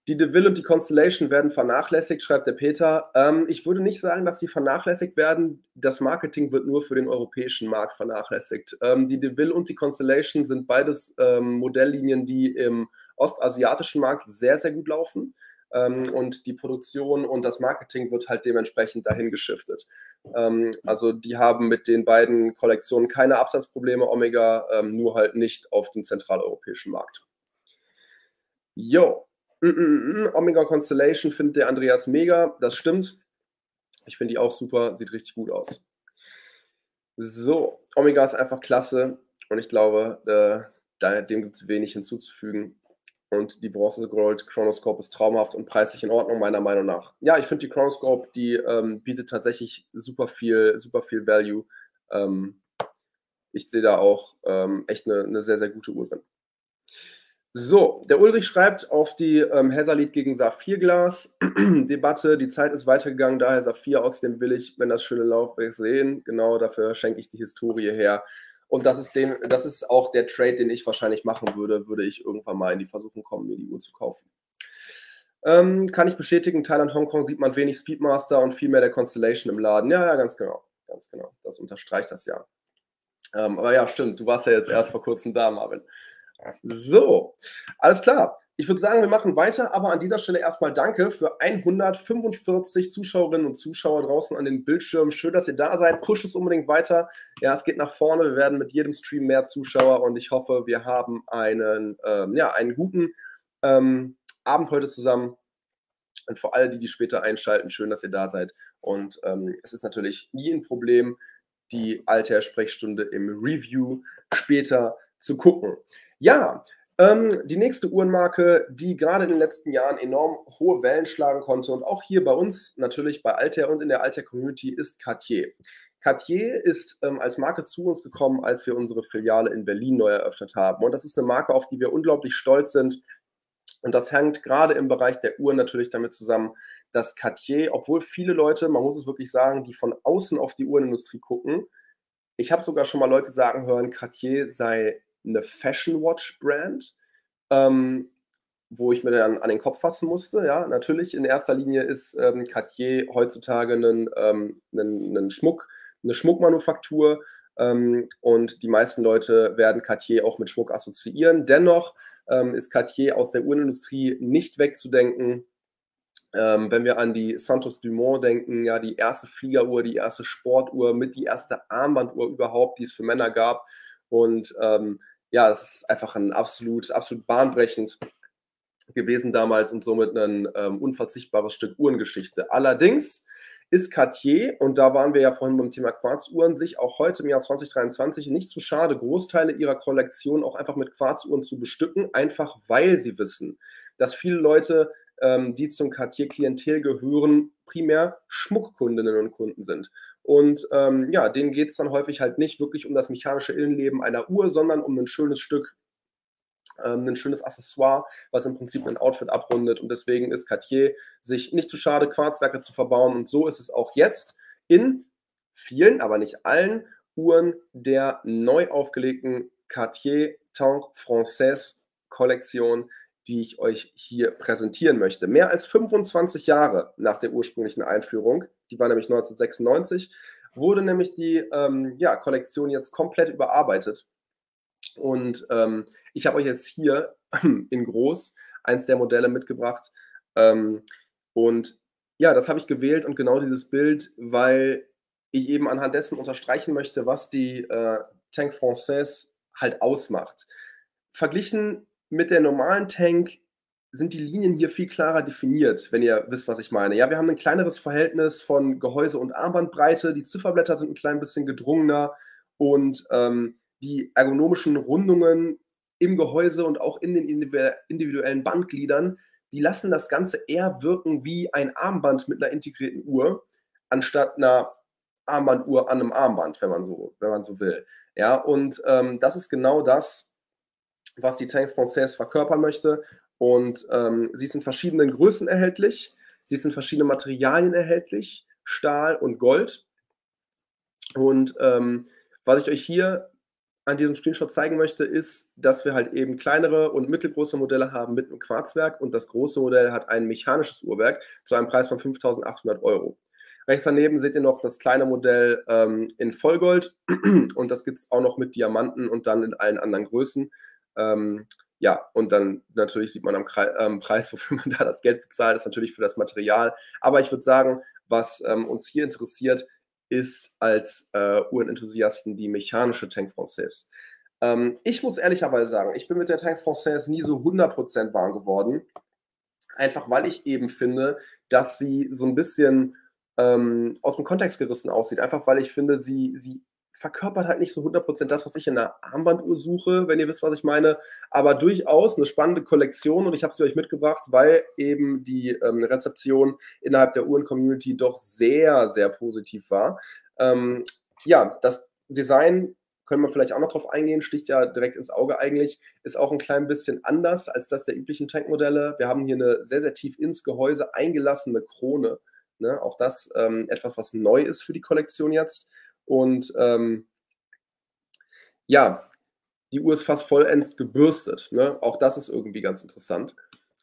Die DeVille und die Constellation werden vernachlässigt, schreibt der Peter. Ähm, ich würde nicht sagen, dass die vernachlässigt werden. Das Marketing wird nur für den europäischen Markt vernachlässigt. Ähm, die DeVille und die Constellation sind beides ähm, Modelllinien, die im ostasiatischen Markt sehr, sehr gut laufen ähm, und die Produktion und das Marketing wird halt dementsprechend dahin geschiftet. Ähm, also die haben mit den beiden Kollektionen keine Absatzprobleme, Omega, ähm, nur halt nicht auf dem zentraleuropäischen Markt. Jo, mm, mm, mm. Omega Constellation findet der Andreas mega, das stimmt. Ich finde die auch super, sieht richtig gut aus. So, Omega ist einfach klasse und ich glaube, äh, dem gibt es wenig hinzuzufügen. Und die Bronze Gold Chronoscope ist traumhaft und preislich in Ordnung, meiner Meinung nach. Ja, ich finde die Chronoscope, die ähm, bietet tatsächlich super viel, super viel Value. Ähm, ich sehe da auch ähm, echt eine, eine, sehr, sehr gute Uhr drin. So, der Ulrich schreibt auf die ähm, Hesalit gegen Saphirglas [CLEARS THROAT] Debatte. Die Zeit ist weitergegangen, daher Saphir aus dem will ich, wenn das schöne Laufwerk sehen. Genau dafür schenke ich die Historie her. Und das ist, den, das ist auch der Trade, den ich wahrscheinlich machen würde, würde ich irgendwann mal in die Versuchung kommen, mir die Uhr zu kaufen. Ähm, kann ich bestätigen, Thailand, Hongkong sieht man wenig Speedmaster und viel mehr der Constellation im Laden. Ja, ja, ganz genau. Ganz genau. Das unterstreicht das ja. Ähm, aber ja, stimmt. Du warst ja jetzt erst vor kurzem da, Marvin. So, alles klar. Ich würde sagen, wir machen weiter, aber an dieser Stelle erstmal danke für 145 Zuschauerinnen und Zuschauer draußen an den Bildschirmen. Schön, dass ihr da seid. Push es unbedingt weiter. Ja, es geht nach vorne. Wir werden mit jedem Stream mehr Zuschauer und ich hoffe, wir haben einen, ähm, ja, einen guten ähm, Abend heute zusammen. Und für alle, die die später einschalten, schön, dass ihr da seid. Und ähm, es ist natürlich nie ein Problem, die alte Sprechstunde im Review später zu gucken. Ja, ähm, die nächste Uhrenmarke, die gerade in den letzten Jahren enorm hohe Wellen schlagen konnte und auch hier bei uns natürlich bei Altair und in der Altair Community ist Cartier. Cartier ist ähm, als Marke zu uns gekommen, als wir unsere Filiale in Berlin neu eröffnet haben. Und das ist eine Marke, auf die wir unglaublich stolz sind. Und das hängt gerade im Bereich der Uhren natürlich damit zusammen, dass Cartier, obwohl viele Leute, man muss es wirklich sagen, die von außen auf die Uhrenindustrie gucken, ich habe sogar schon mal Leute sagen hören, Cartier sei eine Fashion Watch Brand, ähm, wo ich mir dann an den Kopf fassen musste. Ja, natürlich in erster Linie ist ähm, Cartier heutzutage ein, ähm, ein, ein Schmuck, eine Schmuckmanufaktur ähm, und die meisten Leute werden Cartier auch mit Schmuck assoziieren. Dennoch ähm, ist Cartier aus der Uhrenindustrie nicht wegzudenken. Ähm, wenn wir an die Santos Dumont denken, ja, die erste Fliegeruhr, die erste Sportuhr, mit die erste Armbanduhr überhaupt, die es für Männer gab. Und ähm, ja, das ist einfach ein absolut, absolut bahnbrechend gewesen damals und somit ein ähm, unverzichtbares Stück Uhrengeschichte. Allerdings ist Cartier, und da waren wir ja vorhin beim Thema Quarzuhren, sich auch heute im Jahr 2023 nicht zu schade, Großteile ihrer Kollektion auch einfach mit Quarzuhren zu bestücken, einfach weil sie wissen, dass viele Leute, ähm, die zum Cartier-Klientel gehören, primär Schmuckkundinnen und Kunden sind. Und ähm, ja, denen geht es dann häufig halt nicht wirklich um das mechanische Innenleben einer Uhr, sondern um ein schönes Stück ähm, ein schönes Accessoire, was im Prinzip ein Outfit abrundet. Und deswegen ist Cartier sich nicht zu schade, Quarzwerke zu verbauen. Und so ist es auch jetzt in vielen, aber nicht allen Uhren der neu aufgelegten Cartier Tank Française Kollektion, die ich euch hier präsentieren möchte. Mehr als 25 Jahre nach der ursprünglichen Einführung, die war nämlich 1996, wurde nämlich die ähm, ja, Kollektion jetzt komplett überarbeitet. Und ähm, ich habe euch jetzt hier [CLEARS THROAT] in groß eins der Modelle mitgebracht. Ähm, und ja, das habe ich gewählt und genau dieses Bild, weil ich eben anhand dessen unterstreichen möchte, was die äh, Tank Française halt ausmacht. Verglichen mit der normalen Tank sind die Linien hier viel klarer definiert, wenn ihr wisst, was ich meine. Ja, wir haben ein kleineres Verhältnis von Gehäuse und Armbandbreite. Die Zifferblätter sind ein klein bisschen gedrungener und ähm, die ergonomischen Rundungen im Gehäuse und auch in den individuellen Bandgliedern, die lassen das Ganze eher wirken wie ein Armband mit einer integrierten Uhr, anstatt einer Armbanduhr an einem Armband, wenn man so, wenn man so will. Ja, und ähm, das ist genau das, was die Tank Française verkörpern möchte. Und ähm, sie ist in verschiedenen Größen erhältlich, sie ist in verschiedenen Materialien erhältlich, Stahl und Gold. Und ähm, was ich euch hier an diesem Screenshot zeigen möchte, ist, dass wir halt eben kleinere und mittelgroße Modelle haben mit einem Quarzwerk und das große Modell hat ein mechanisches Uhrwerk zu einem Preis von 5.800 Euro. Rechts daneben seht ihr noch das kleine Modell ähm, in Vollgold und das gibt es auch noch mit Diamanten und dann in allen anderen Größen. Ähm, ja, und dann natürlich sieht man am Kre ähm, Preis, [LAUGHS] wofür man da das Geld bezahlt, ist natürlich für das Material. Aber ich würde sagen, was ähm, uns hier interessiert, ist als äh, Uhrenenthusiasten die mechanische Tank Française. Ähm, ich muss ehrlicherweise sagen, ich bin mit der Tank Française nie so 100% warm geworden. Einfach weil ich eben finde, dass sie so ein bisschen ähm, aus dem Kontext gerissen aussieht. Einfach weil ich finde, sie, sie verkörpert halt nicht so 100% das, was ich in einer Armbanduhr suche, wenn ihr wisst, was ich meine. Aber durchaus eine spannende Kollektion und ich habe sie euch mitgebracht, weil eben die ähm, Rezeption innerhalb der Uhren-Community doch sehr, sehr positiv war. Ähm, ja, das Design können wir vielleicht auch noch drauf eingehen, sticht ja direkt ins Auge eigentlich, ist auch ein klein bisschen anders als das der üblichen Tankmodelle. Wir haben hier eine sehr, sehr tief ins Gehäuse eingelassene Krone. Ne? Auch das ähm, etwas, was neu ist für die Kollektion jetzt. Und ähm, ja, die Uhr ist fast vollends gebürstet. Ne? Auch das ist irgendwie ganz interessant.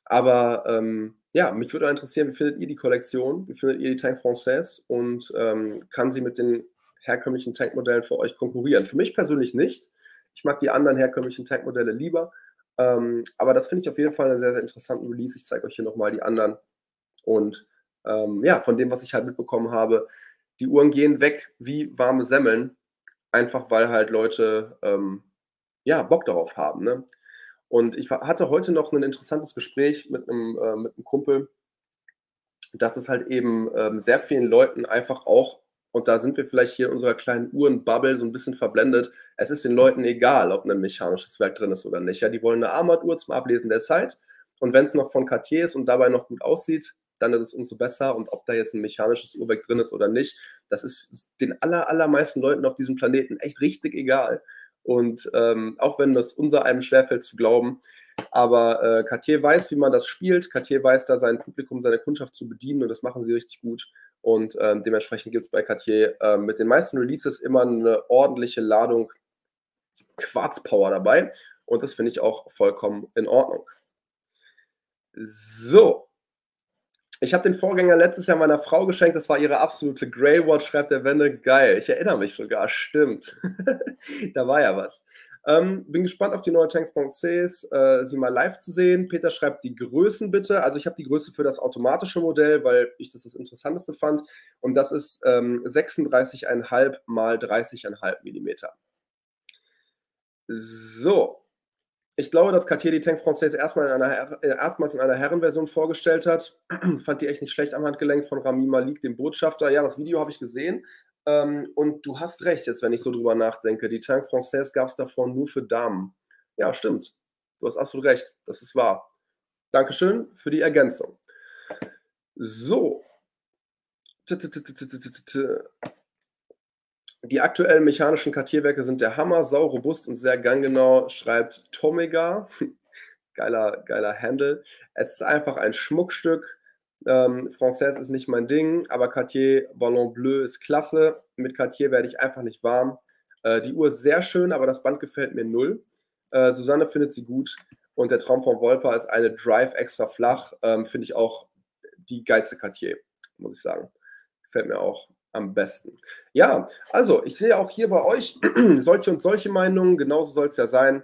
Aber ähm, ja, mich würde interessieren, wie findet ihr die Kollektion? Wie findet ihr die Tank Française? Und ähm, kann sie mit den herkömmlichen Tankmodellen für euch konkurrieren? Für mich persönlich nicht. Ich mag die anderen herkömmlichen Tankmodelle lieber. Ähm, aber das finde ich auf jeden Fall einen sehr, sehr interessanten Release. Ich zeige euch hier nochmal die anderen. Und ähm, ja, von dem, was ich halt mitbekommen habe, die Uhren gehen weg wie warme Semmeln, einfach weil halt Leute ähm, ja, Bock darauf haben. Ne? Und ich hatte heute noch ein interessantes Gespräch mit einem, äh, mit einem Kumpel, dass es halt eben ähm, sehr vielen Leuten einfach auch, und da sind wir vielleicht hier in unserer kleinen Uhrenbubble so ein bisschen verblendet, es ist den Leuten egal, ob ein mechanisches Werk drin ist oder nicht. Ja, die wollen eine Armbanduhr zum Ablesen der Zeit. Und wenn es noch von Cartier ist und dabei noch gut aussieht, dann ist es umso besser. Und ob da jetzt ein mechanisches Uhrwerk drin ist oder nicht, das ist den aller, allermeisten Leuten auf diesem Planeten echt richtig egal. Und ähm, auch wenn das unser einem schwerfällt zu glauben, aber äh, Cartier weiß, wie man das spielt. Cartier weiß da sein Publikum, seine Kundschaft zu bedienen und das machen sie richtig gut. Und ähm, dementsprechend gibt es bei Cartier äh, mit den meisten Releases immer eine ordentliche Ladung Quarzpower dabei. Und das finde ich auch vollkommen in Ordnung. So. Ich habe den Vorgänger letztes Jahr meiner Frau geschenkt. Das war ihre absolute Grey Watch, schreibt der Wende. Geil. Ich erinnere mich sogar. Stimmt. [LAUGHS] da war ja was. Ähm, bin gespannt auf die neue Tank Française, äh, sie mal live zu sehen. Peter schreibt die Größen bitte. Also ich habe die Größe für das automatische Modell, weil ich das das Interessanteste fand. Und das ist ähm, 36,5 mal 30,5 Millimeter. So. Ich glaube, dass Cartier die Tank Française erstmal in einer, äh, erstmals in einer Herrenversion vorgestellt hat. [CLEARS THROAT] Fand die echt nicht schlecht am Handgelenk von Rami Malik, dem Botschafter. Ja, das Video habe ich gesehen. Ähm, und du hast recht, jetzt, wenn ich so drüber nachdenke. Die Tank Française gab es davor nur für Damen. Ja, stimmt. Du hast absolut recht. Das ist wahr. Dankeschön für die Ergänzung. So. Die aktuellen mechanischen Kartierwerke sind der Hammer, sau robust und sehr ganggenau, schreibt Tomega. [LAUGHS] geiler, geiler Handle. Es ist einfach ein Schmuckstück. Ähm, Française ist nicht mein Ding, aber Cartier Ballon Bleu ist klasse. Mit Cartier werde ich einfach nicht warm. Äh, die Uhr ist sehr schön, aber das Band gefällt mir null. Äh, Susanne findet sie gut. Und der Traum von Wolper ist eine Drive extra flach. Ähm, Finde ich auch die geilste Cartier, muss ich sagen. Gefällt mir auch am besten. Ja, also ich sehe auch hier bei euch [CLEARS THROAT] solche und solche Meinungen, genauso soll es ja sein.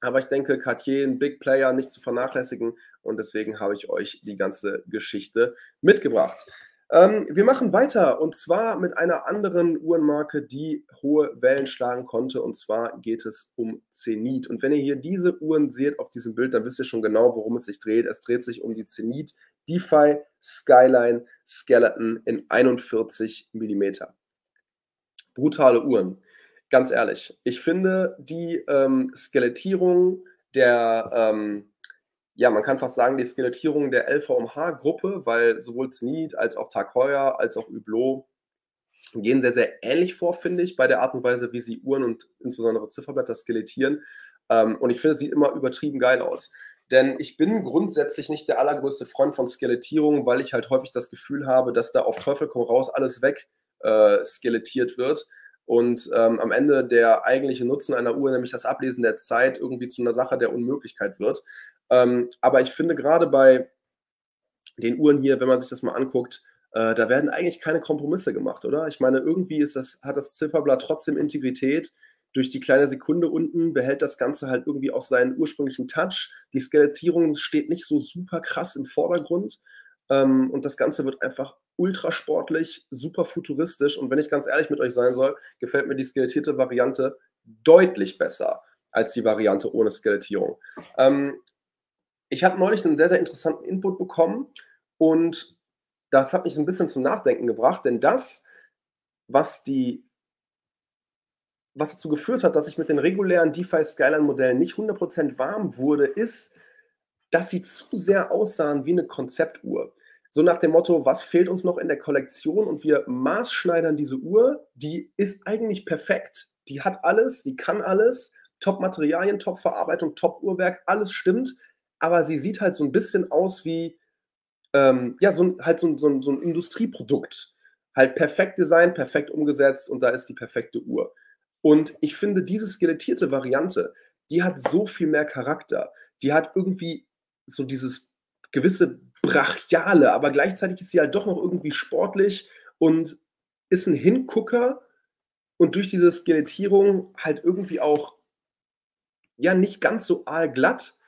Aber ich denke, Cartier, ein Big Player, nicht zu vernachlässigen. Und deswegen habe ich euch die ganze Geschichte mitgebracht. Ähm, wir machen weiter und zwar mit einer anderen Uhrenmarke, die hohe Wellen schlagen konnte. Und zwar geht es um Zenit. Und wenn ihr hier diese Uhren seht auf diesem Bild, dann wisst ihr schon genau, worum es sich dreht. Es dreht sich um die Zenit DeFi Skyline Skeleton in 41 mm. Brutale Uhren. Ganz ehrlich, ich finde die ähm, Skelettierung der ähm, ja, man kann fast sagen, die Skelettierung der LVMH-Gruppe, weil sowohl Zenit als auch Tag Heuer als auch Hublot gehen sehr, sehr ähnlich vor, finde ich, bei der Art und Weise, wie sie Uhren und insbesondere Zifferblätter skelettieren. Ähm, und ich finde, es sieht immer übertrieben geil aus. Denn ich bin grundsätzlich nicht der allergrößte Freund von Skelettierung, weil ich halt häufig das Gefühl habe, dass da auf Teufel komm raus alles weg äh, skelettiert wird und ähm, am Ende der eigentliche Nutzen einer Uhr, nämlich das Ablesen der Zeit, irgendwie zu einer Sache der Unmöglichkeit wird. Ähm, aber ich finde gerade bei den Uhren hier, wenn man sich das mal anguckt, äh, da werden eigentlich keine Kompromisse gemacht, oder? Ich meine, irgendwie ist das, hat das Zifferblatt trotzdem Integrität. Durch die kleine Sekunde unten behält das Ganze halt irgendwie auch seinen ursprünglichen Touch. Die Skelettierung steht nicht so super krass im Vordergrund. Ähm, und das Ganze wird einfach ultra sportlich, super futuristisch. Und wenn ich ganz ehrlich mit euch sein soll, gefällt mir die skelettierte Variante deutlich besser als die Variante ohne Skelettierung. Ähm, ich habe neulich einen sehr, sehr interessanten Input bekommen und das hat mich ein bisschen zum Nachdenken gebracht, denn das, was die was dazu geführt hat, dass ich mit den regulären DeFi Skyline Modellen nicht 100% warm wurde, ist, dass sie zu sehr aussahen wie eine Konzeptuhr. So nach dem Motto, was fehlt uns noch in der Kollektion und wir maßschneidern diese Uhr, die ist eigentlich perfekt, die hat alles, die kann alles, Top-Materialien, Top-Verarbeitung, Top-Uhrwerk, alles stimmt, aber sie sieht halt so ein bisschen aus wie, ähm, ja, so, halt so, so, so ein Industrieprodukt. Halt perfekt designt, perfekt umgesetzt und da ist die perfekte Uhr. Und ich finde, diese skelettierte Variante, die hat so viel mehr Charakter. Die hat irgendwie so dieses gewisse Brachiale, aber gleichzeitig ist sie halt doch noch irgendwie sportlich und ist ein Hingucker und durch diese Skelettierung halt irgendwie auch ja nicht ganz so aalglatt,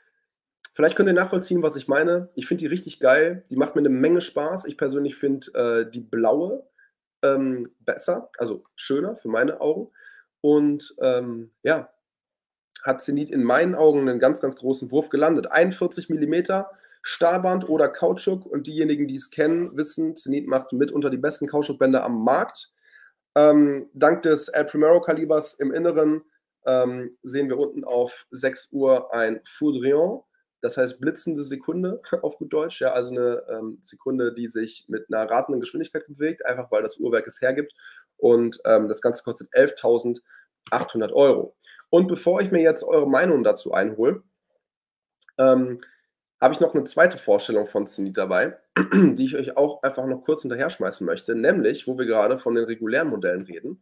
Vielleicht könnt ihr nachvollziehen, was ich meine. Ich finde die richtig geil. Die macht mir eine Menge Spaß. Ich persönlich finde äh, die blaue ähm, besser, also schöner für meine Augen. Und ähm, ja, hat Zenit in meinen Augen einen ganz, ganz großen Wurf gelandet. 41 mm Stahlband oder Kautschuk. Und diejenigen, die es kennen, wissen, Zenit macht mitunter die besten Kautschukbänder am Markt. Ähm, dank des El Primero Kalibers im Inneren ähm, sehen wir unten auf 6 Uhr ein Foudrion das heißt blitzende Sekunde [LAUGHS] auf gut Deutsch, ja, also eine ähm, Sekunde, die sich mit einer rasenden Geschwindigkeit bewegt, einfach weil das Uhrwerk es hergibt. Und ähm, das Ganze kostet 11.800 Euro. Und bevor ich mir jetzt eure Meinung dazu einhole, ähm, habe ich noch eine zweite Vorstellung von Zenit dabei, die ich euch auch einfach noch kurz hinterher schmeißen möchte, nämlich, wo wir gerade von den regulären Modellen reden,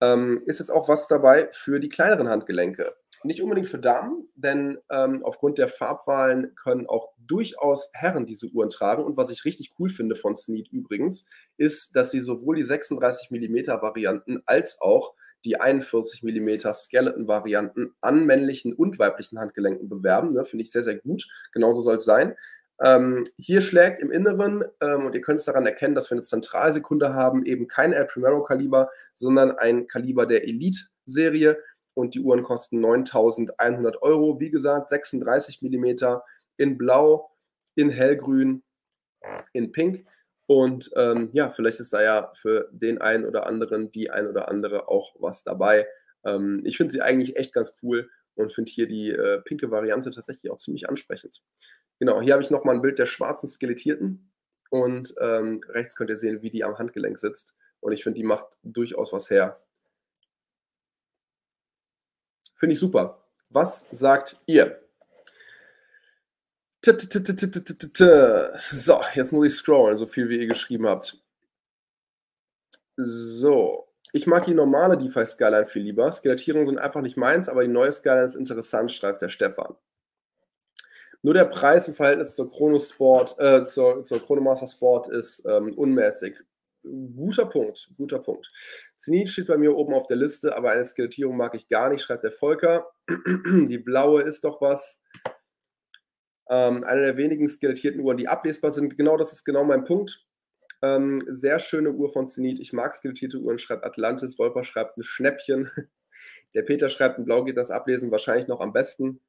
ähm, ist jetzt auch was dabei für die kleineren Handgelenke. Nicht unbedingt für Damen, denn ähm, aufgrund der Farbwahlen können auch durchaus Herren diese Uhren tragen. Und was ich richtig cool finde von Sneed übrigens, ist, dass sie sowohl die 36 mm Varianten als auch die 41 mm Skeleton-Varianten an männlichen und weiblichen Handgelenken bewerben. Ne? Finde ich sehr, sehr gut. Genauso soll es sein. Ähm, hier schlägt im Inneren, ähm, und ihr könnt es daran erkennen, dass wir eine Zentralsekunde haben, eben kein El Primero-Kaliber, sondern ein Kaliber der Elite-Serie. Und die Uhren kosten 9100 Euro. Wie gesagt, 36 mm in Blau, in Hellgrün, in Pink. Und ähm, ja, vielleicht ist da ja für den einen oder anderen, die ein oder andere auch was dabei. Ähm, ich finde sie eigentlich echt ganz cool und finde hier die äh, pinke Variante tatsächlich auch ziemlich ansprechend. Genau, hier habe ich nochmal ein Bild der schwarzen Skelettierten und ähm, rechts könnt ihr sehen, wie die am Handgelenk sitzt. Und ich finde, die macht durchaus was her. Finde ich super. Was sagt ihr? So, jetzt muss ich scrollen, so viel wie ihr geschrieben habt. So, ich mag die normale DeFi Skyline viel lieber. Skelettierungen sind einfach nicht meins, aber die neue Skyline ist interessant, schreibt der Stefan. Nur der Preis im Verhältnis zur Chronosport, äh, zur, zur Chronomaster Sport ist ähm, unmäßig. Guter Punkt, guter Punkt. Zenit steht bei mir oben auf der Liste, aber eine Skelettierung mag ich gar nicht, schreibt der Volker. [CLEARS THROAT] die blaue ist doch was. Ähm, eine der wenigen skelettierten Uhren, die ablesbar sind. Genau das ist genau mein Punkt. Ähm, sehr schöne Uhr von Zenit. Ich mag skelettierte Uhren, schreibt Atlantis. Wolper schreibt ein Schnäppchen. [LAUGHS] Der Peter schreibt, in Blau geht das Ablesen wahrscheinlich noch am besten.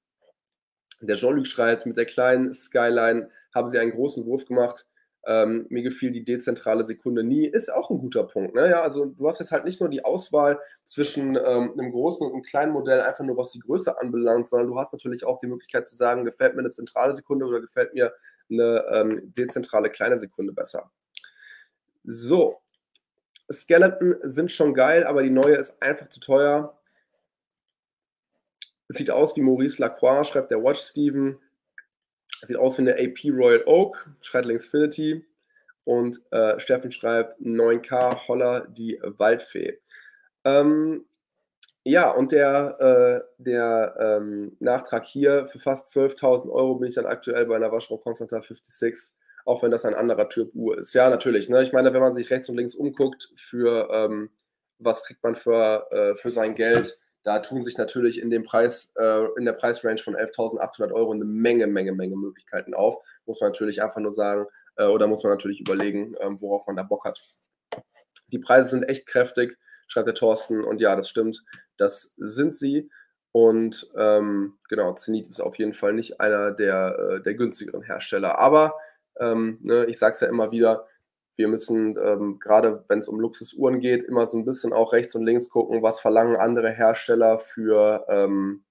Der Jean-Luc schreibt, mit der kleinen Skyline haben sie einen großen Wurf gemacht. Ähm, mir gefiel die dezentrale Sekunde nie, ist auch ein guter Punkt. Ne? Ja, also du hast jetzt halt nicht nur die Auswahl zwischen ähm, einem großen und einem kleinen Modell, einfach nur was die Größe anbelangt, sondern du hast natürlich auch die Möglichkeit zu sagen, gefällt mir eine zentrale Sekunde oder gefällt mir eine ähm, dezentrale kleine Sekunde besser. So, Skeleton sind schon geil, aber die neue ist einfach zu teuer. Sieht aus wie Maurice Lacroix, schreibt der Watch Steven. Sieht aus wie eine AP Royal Oak, schreibt Linksfinity. Und äh, Steffen schreibt 9K Holler, die Waldfee. Ähm, ja, und der, äh, der ähm, Nachtrag hier für fast 12.000 Euro bin ich dann aktuell bei einer Vacheron Constantin 56, auch wenn das ein anderer Typ Uhr ist. Ja, natürlich. Ne? Ich meine, wenn man sich rechts und links umguckt, für ähm, was kriegt man für, äh, für sein Geld, da tun sich natürlich in dem Preis, äh, in der Preisrange von 11.800 Euro eine Menge, Menge, Menge Möglichkeiten auf. Muss man natürlich einfach nur sagen, äh, oder muss man natürlich überlegen, äh, worauf man da Bock hat. Die Preise sind echt kräftig, schreibt der Thorsten. Und ja, das stimmt, das sind sie. Und ähm, genau, Zenit ist auf jeden Fall nicht einer der, äh, der günstigeren Hersteller. Aber ähm, ne, ich sage es ja immer wieder, wir müssen ähm, gerade, wenn es um Luxusuhren geht, immer so ein bisschen auch rechts und links gucken, was verlangen andere Hersteller für, ähm,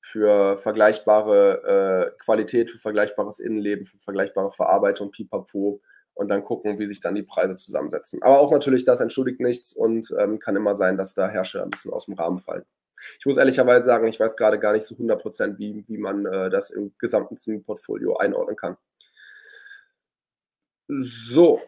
für vergleichbare äh, Qualität, für vergleichbares Innenleben, für vergleichbare Verarbeitung, pipapo und dann gucken, wie sich dann die Preise zusammensetzen. Aber auch natürlich, das entschuldigt nichts und ähm, kann immer sein, dass da Hersteller ein bisschen aus dem Rahmen fallen. Ich muss ehrlicherweise sagen, ich weiß gerade gar nicht so 100 Prozent, wie, wie man äh, das im gesamten Portfolio einordnen kann. So.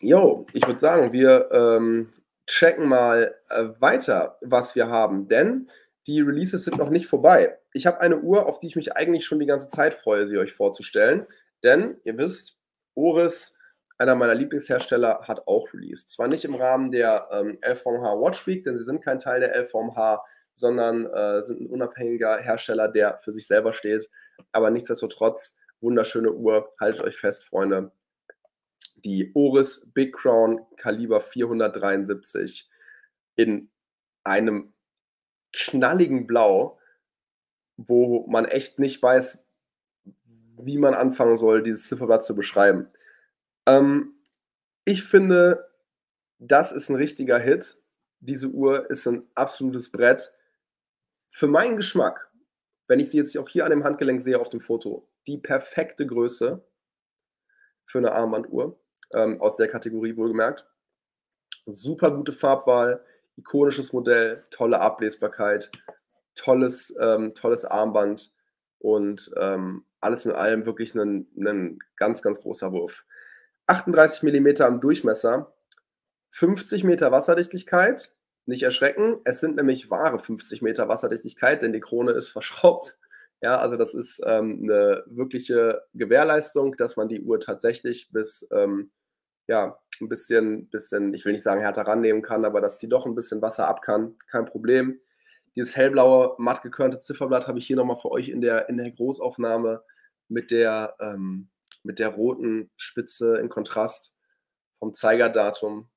Jo, ich würde sagen, wir ähm, checken mal äh, weiter, was wir haben, denn die Releases sind noch nicht vorbei. Ich habe eine Uhr, auf die ich mich eigentlich schon die ganze Zeit freue, sie euch vorzustellen, denn ihr wisst, Oris, einer meiner Lieblingshersteller, hat auch released. Zwar nicht im Rahmen der ähm, LVMH Watch Week, denn sie sind kein Teil der LVMH, sondern äh, sind ein unabhängiger Hersteller, der für sich selber steht, aber nichtsdestotrotz Wunderschöne Uhr. Haltet euch fest, Freunde. Die Oris Big Crown Kaliber 473 in einem knalligen Blau, wo man echt nicht weiß, wie man anfangen soll, dieses Zifferblatt zu beschreiben. Ähm, ich finde, das ist ein richtiger Hit. Diese Uhr ist ein absolutes Brett. Für meinen Geschmack wenn ich sie jetzt auch hier an dem Handgelenk sehe auf dem Foto, die perfekte Größe für eine Armbanduhr, ähm, aus der Kategorie wohlgemerkt. Super gute Farbwahl, ikonisches Modell, tolle Ablesbarkeit, tolles, ähm, tolles Armband und ähm, alles in allem wirklich ein, ein ganz, ganz großer Wurf. 38 mm am Durchmesser, 50 Meter Wasserdichtigkeit. Nicht erschrecken, es sind nämlich wahre 50 Meter Wasserdichtigkeit, denn die Krone ist [LAUGHS] verschraubt. Ja, also das ist ähm, eine wirkliche Gewährleistung, dass man die Uhr tatsächlich bis ähm, ja, ein bisschen, bisschen, ich will nicht sagen härter rannehmen kann, aber dass die doch ein bisschen Wasser ab kann, kein Problem. Dieses hellblaue, matt gekörnte Zifferblatt habe ich hier nochmal für euch in der, in der Großaufnahme mit der, ähm, mit der roten Spitze in Kontrast vom Zeigerdatum.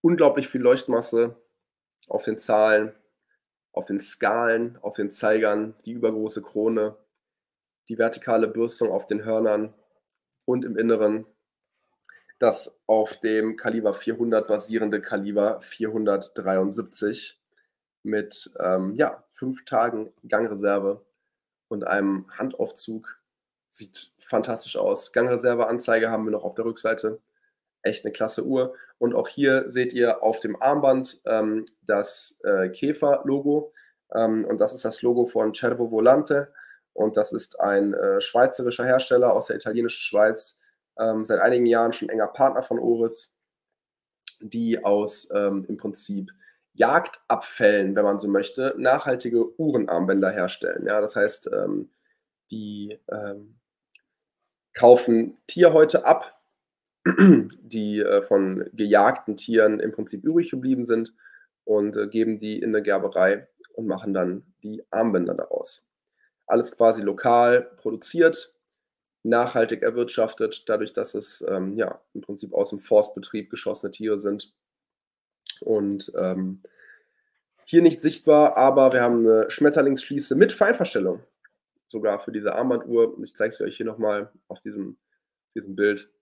Unglaublich viel Leuchtmasse auf den Zahlen, auf den Skalen, auf den Zeigern, die übergroße Krone, die vertikale Bürstung auf den Hörnern und im Inneren das auf dem Kaliber 400 basierende Kaliber 473 mit ähm, ja, fünf Tagen Gangreserve und einem Handaufzug. Sieht fantastisch aus. Gangreserveanzeige haben wir noch auf der Rückseite. Echt eine klasse Uhr. Und auch hier seht ihr auf dem Armband ähm, das äh, Käfer-Logo. Ähm, und das ist das Logo von Cervo Volante. Und das ist ein äh, schweizerischer Hersteller aus der italienischen Schweiz, ähm, seit einigen Jahren schon enger Partner von Oris, die aus ähm, im Prinzip Jagdabfällen, wenn man so möchte, nachhaltige Uhrenarmbänder herstellen. Ja, das heißt, ähm, die ähm, kaufen Tierhäute ab, [CLEARS THROAT] die äh, von gejagten Tieren im Prinzip übrig geblieben sind und äh, geben die in eine Gerberei und machen dann die Armbänder daraus. Alles quasi lokal produziert, nachhaltig erwirtschaftet, dadurch, dass es ähm, ja im Prinzip aus dem Forstbetrieb geschossene Tiere sind. Und ähm, hier nicht sichtbar, aber wir haben eine Schmetterlingsschließe mit Feinverstellung, sogar für diese Armbanduhr. Ich zeige sie euch hier nochmal auf diesem, diesem Bild.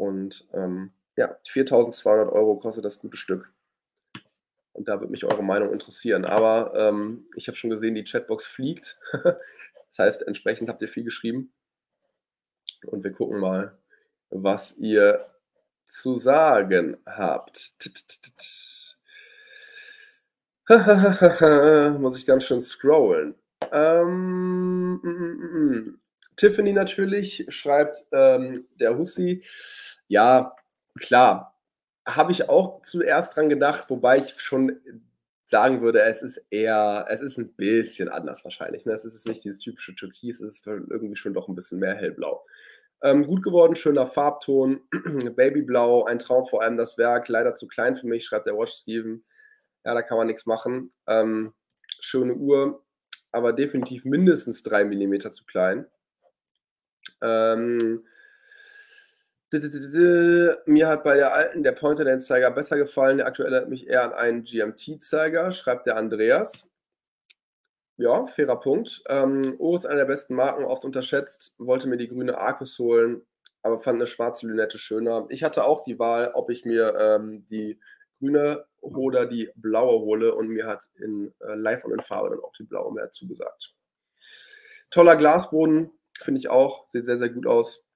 Und ähm, ja, 4200 Euro kostet das gute Stück. Und da würde mich eure Meinung interessieren. Aber ähm, ich habe schon gesehen, die Chatbox fliegt. [LAUGHS] das heißt, entsprechend habt ihr viel geschrieben. Und wir gucken mal, was ihr zu sagen habt. [LAUGHS] Muss ich ganz schön scrollen. Ähm, mm, mm, mm. Tiffany natürlich schreibt ähm, der Hussi. Ja, klar, habe ich auch zuerst dran gedacht, wobei ich schon sagen würde, es ist eher, es ist ein bisschen anders wahrscheinlich. Ne? Es ist nicht dieses typische Türkis, es ist irgendwie schon doch ein bisschen mehr hellblau. Ähm, gut geworden, schöner Farbton, [CLEARS THROAT] Babyblau, ein Traum, vor allem das Werk, leider zu klein für mich, schreibt der Watch Steven. Ja, da kann man nichts machen. Ähm, schöne Uhr, aber definitiv mindestens 3 mm zu klein. Ähm, mir hat bei der alten der Pointer-Zeiger besser gefallen. Der aktuelle hat mich eher an einen GMT-Zeiger, schreibt der Andreas. Ja, fairer Punkt. Ähm, Oro ist einer der besten Marken, oft unterschätzt. Wollte mir die grüne Arcus holen, aber fand eine schwarze Lünette schöner. Ich hatte auch die Wahl, ob ich mir ähm, die grüne oder die blaue hole und mir hat in äh, Live und in Farbe dann auch die blaue mehr zugesagt. Toller Glasboden, finde ich auch. Sieht sehr, sehr gut aus.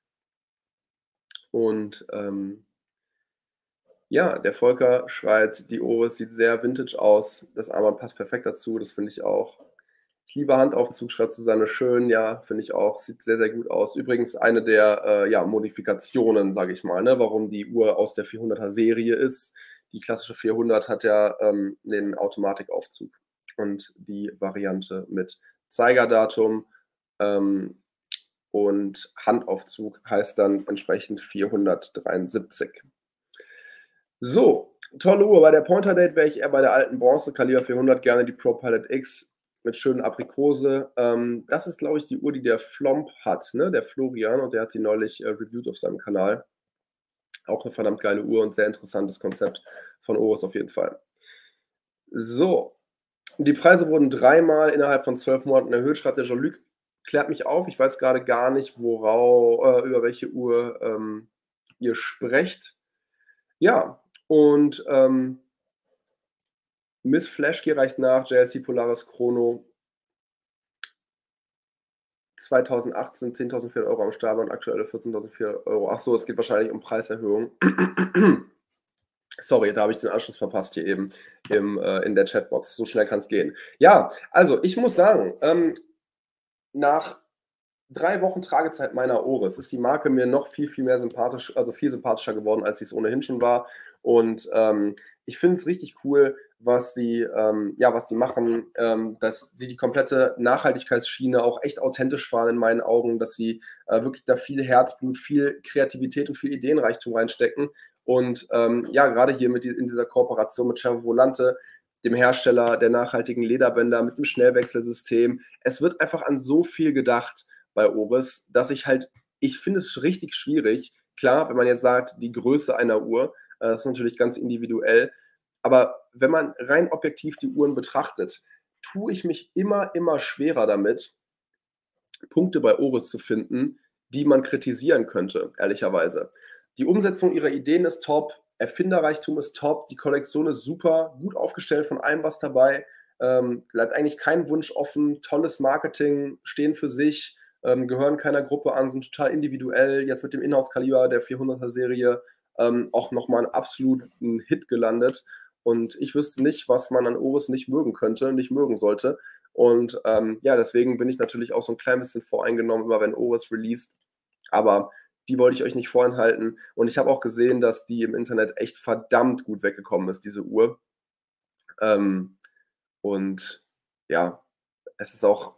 Und ähm, ja, der Volker schreit, die Oris sieht sehr vintage aus. Das Armband passt perfekt dazu, das finde ich auch. Ich liebe Handaufzug, schreibt Susanne Schön, ja, finde ich auch, sieht sehr, sehr gut aus. Übrigens eine der äh, ja, Modifikationen, sage ich mal, ne, warum die Uhr aus der 400er Serie ist. Die klassische 400 hat ja ähm, den Automatikaufzug und die Variante mit Zeigerdatum ähm, und Handaufzug heißt dann entsprechend 473. So, tolle Uhr. Bei der Pointer Date wäre ich eher bei der alten Bronze Kaliber 400 gerne die Pro Pilot X mit schönen Aprikose. Ähm, das ist, glaube ich, die Uhr, die der Flomp hat, ne? der Florian, und der hat sie neulich äh, reviewed auf seinem Kanal. Auch eine verdammt geile Uhr und sehr interessantes Konzept von Oris auf jeden Fall. So, die Preise wurden dreimal innerhalb von zwölf Monaten erhöht, schreibt der Jean-Luc. Klärt mich auf, ich weiß gerade gar nicht, worau, äh, über welche Uhr ähm, ihr sprecht. Ja, und ähm, Miss Flashkey reicht nach, JLC Polaris Chrono 2018 10.400 Euro am Start und aktuelle 14.400 Euro. Ach so, es geht wahrscheinlich um Preiserhöhung. Sorry, da habe ich den Anschluss verpasst hier eben im, äh, in der Chatbox. So schnell kann es gehen. Ja, also ich muss sagen, ähm, nach drei Wochen Tragezeit meiner Oris ist die Marke mir noch viel, viel mehr sympathisch, also viel sympathischer geworden, als sie es ohnehin schon war. Und ähm, ich finde es richtig cool, was sie, ähm, ja, was sie machen, ähm, dass sie die komplette Nachhaltigkeitsschiene auch echt authentisch fahren in meinen Augen, dass sie äh, wirklich da viel Herzblut, viel Kreativität und viel Ideenreichtum reinstecken. Und ähm, ja, gerade hier mit die, in dieser Kooperation mit Cervo Volante, dem Hersteller der nachhaltigen Lederbänder, mit dem Schnellwechselsystem. Es wird einfach an so viel gedacht bei Oris, dass ich halt, ich finde es richtig schwierig. Klar, wenn man jetzt sagt, die Größe einer Uhr, äh, das ist natürlich ganz individuell. Aber wenn man rein objektiv die Uhren betrachtet, tue ich mich immer, immer schwerer damit, Punkte bei Oris zu finden, die man kritisieren könnte, ehrlicherweise. Die Umsetzung ihrer Ideen ist top, Erfinderreichtum ist top, die Kollektion ist super, gut aufgestellt von allem was dabei. Ähm, bleibt eigentlich kein Wunsch offen, tolles Marketing, stehen für sich, ähm, gehören keiner Gruppe an, sind total individuell. Jetzt mit dem Inhouse-Kaliber der 400er Serie ähm, auch nochmal einen absoluten Hit gelandet. Und ich wüsste nicht, was man an Oris nicht mögen könnte, nicht mögen sollte. Und ähm, ja, deswegen bin ich natürlich auch so ein klein bisschen voreingenommen, immer wenn Oris released. Aber die wollte ich euch nicht vorenthalten. Und ich habe auch gesehen, dass die im Internet echt verdammt gut weggekommen ist, diese Uhr. Ähm, und ja, es ist auch,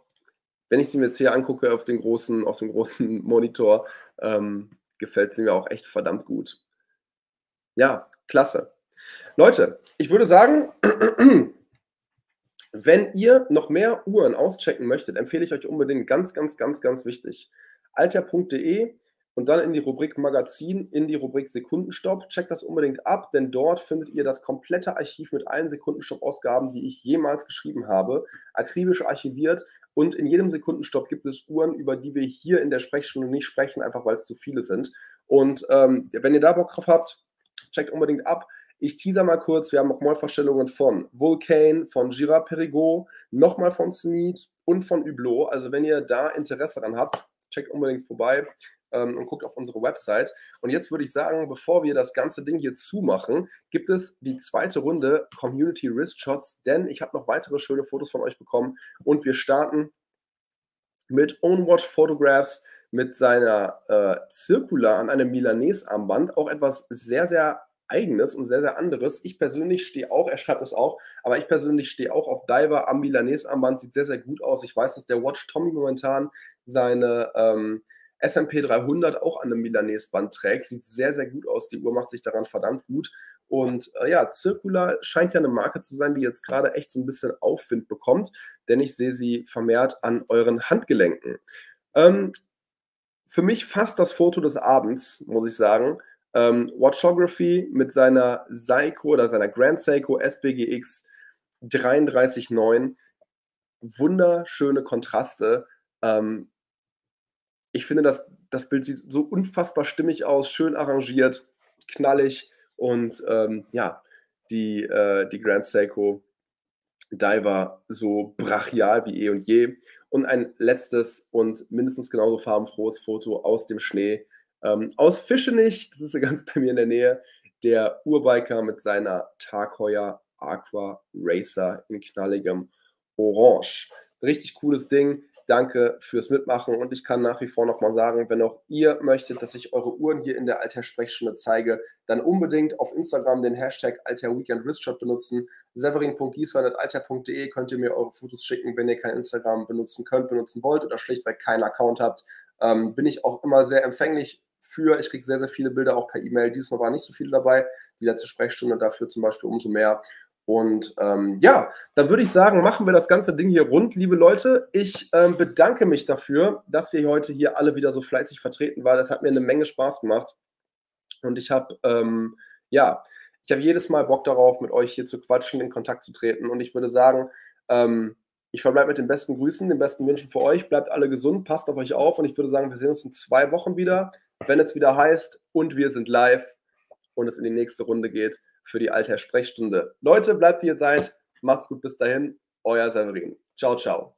wenn ich sie mir jetzt hier angucke auf den großen, auf dem großen [LAUGHS] Monitor, ähm, gefällt sie mir auch echt verdammt gut. Ja, klasse. Leute, ich würde sagen, [CLEARS THROAT] wenn ihr noch mehr Uhren auschecken möchtet, empfehle ich euch unbedingt ganz, ganz, ganz, ganz wichtig. Alter.de und dann in die Rubrik Magazin, in die Rubrik Sekundenstopp. Checkt das unbedingt ab, denn dort findet ihr das komplette Archiv mit allen Sekundenstopp-Ausgaben, die ich jemals geschrieben habe, akribisch archiviert. Und in jedem Sekundenstopp gibt es Uhren, über die wir hier in der Sprechstunde nicht sprechen, einfach weil es zu viele sind. Und ähm, wenn ihr da Bock drauf habt, checkt unbedingt ab. Ich teaser mal kurz, wir haben noch Neuvorstellungen von Vulcane, von Gira Perigot, nochmal von Sneed und von Hublot. Also wenn ihr da Interesse daran habt, checkt unbedingt vorbei ähm, und guckt auf unsere Website. Und jetzt würde ich sagen, bevor wir das ganze Ding hier zumachen, gibt es die zweite Runde Community Wrist Shots, denn ich habe noch weitere schöne Fotos von euch bekommen und wir starten mit Ownwatch Photographs mit seiner äh, Circular an einem Milanese-Armband. Auch etwas sehr, sehr eigenes und sehr, sehr anderes. Ich persönlich stehe auch, er schreibt es auch, aber ich persönlich stehe auch auf Diver am Milanese-Armband. Sieht sehr, sehr gut aus. Ich weiß, dass der Watch Tommy momentan seine ähm, SMP 300 auch an einem Milanese-Band trägt. Sieht sehr, sehr gut aus. Die Uhr macht sich daran verdammt gut. Und äh, ja, Circular scheint ja eine Marke zu sein, die jetzt gerade echt so ein bisschen Aufwind bekommt, denn ich sehe sie vermehrt an euren Handgelenken. Ähm, für mich fast das Foto des Abends, muss ich sagen. Ähm, Watchography mit seiner Seiko oder seiner Grand Seiko SBGX 33.9. Wunderschöne Kontraste. Ähm, ich finde, das, das Bild sieht so unfassbar stimmig aus, schön arrangiert, knallig und ähm, ja, die, äh, die Grand Seiko Diver so brachial wie eh und je. Und ein letztes und mindestens genauso farbenfrohes Foto aus dem Schnee. Ähm, aus Fischenich, das ist ja ganz bei mir in der Nähe, der Urbiker mit seiner Tagheuer Aqua Racer in knalligem Orange. Richtig cooles Ding. Danke fürs Mitmachen und ich kann nach wie vor nochmal sagen, wenn auch ihr möchtet, dass ich eure Uhren hier in der Alter-Sprechstunde zeige, dann unbedingt auf Instagram den Hashtag Alter Weekend Wristshot benutzen. Severin.gieswein.alter.de könnt ihr mir eure Fotos schicken, wenn ihr kein Instagram benutzen könnt, benutzen wollt oder schlichtweg keinen Account habt. Ähm, bin ich auch immer sehr empfänglich für. Ich kriege sehr, sehr viele Bilder auch per E-Mail. Diesmal war nicht so viel dabei. Die letzte Sprechstunde dafür zum Beispiel umso mehr. Und ähm, ja, dann würde ich sagen, machen wir das ganze Ding hier rund, liebe Leute. Ich ähm, bedanke mich dafür, dass ihr heute hier alle wieder so fleißig vertreten war. Das hat mir eine Menge Spaß gemacht. Und ich habe, ähm, ja, ich habe jedes Mal Bock darauf, mit euch hier zu quatschen, in Kontakt zu treten. Und ich würde sagen, ähm, ich verbleibe mit den besten Grüßen, den besten Wünschen für euch. Bleibt alle gesund, passt auf euch auf. Und ich würde sagen, wir sehen uns in zwei Wochen wieder, wenn es wieder heißt, und wir sind live und es in die nächste Runde geht für die Alter Sprechstunde. Leute, bleibt wie ihr seid. Macht's gut bis dahin. Euer Severin. Ciao, ciao.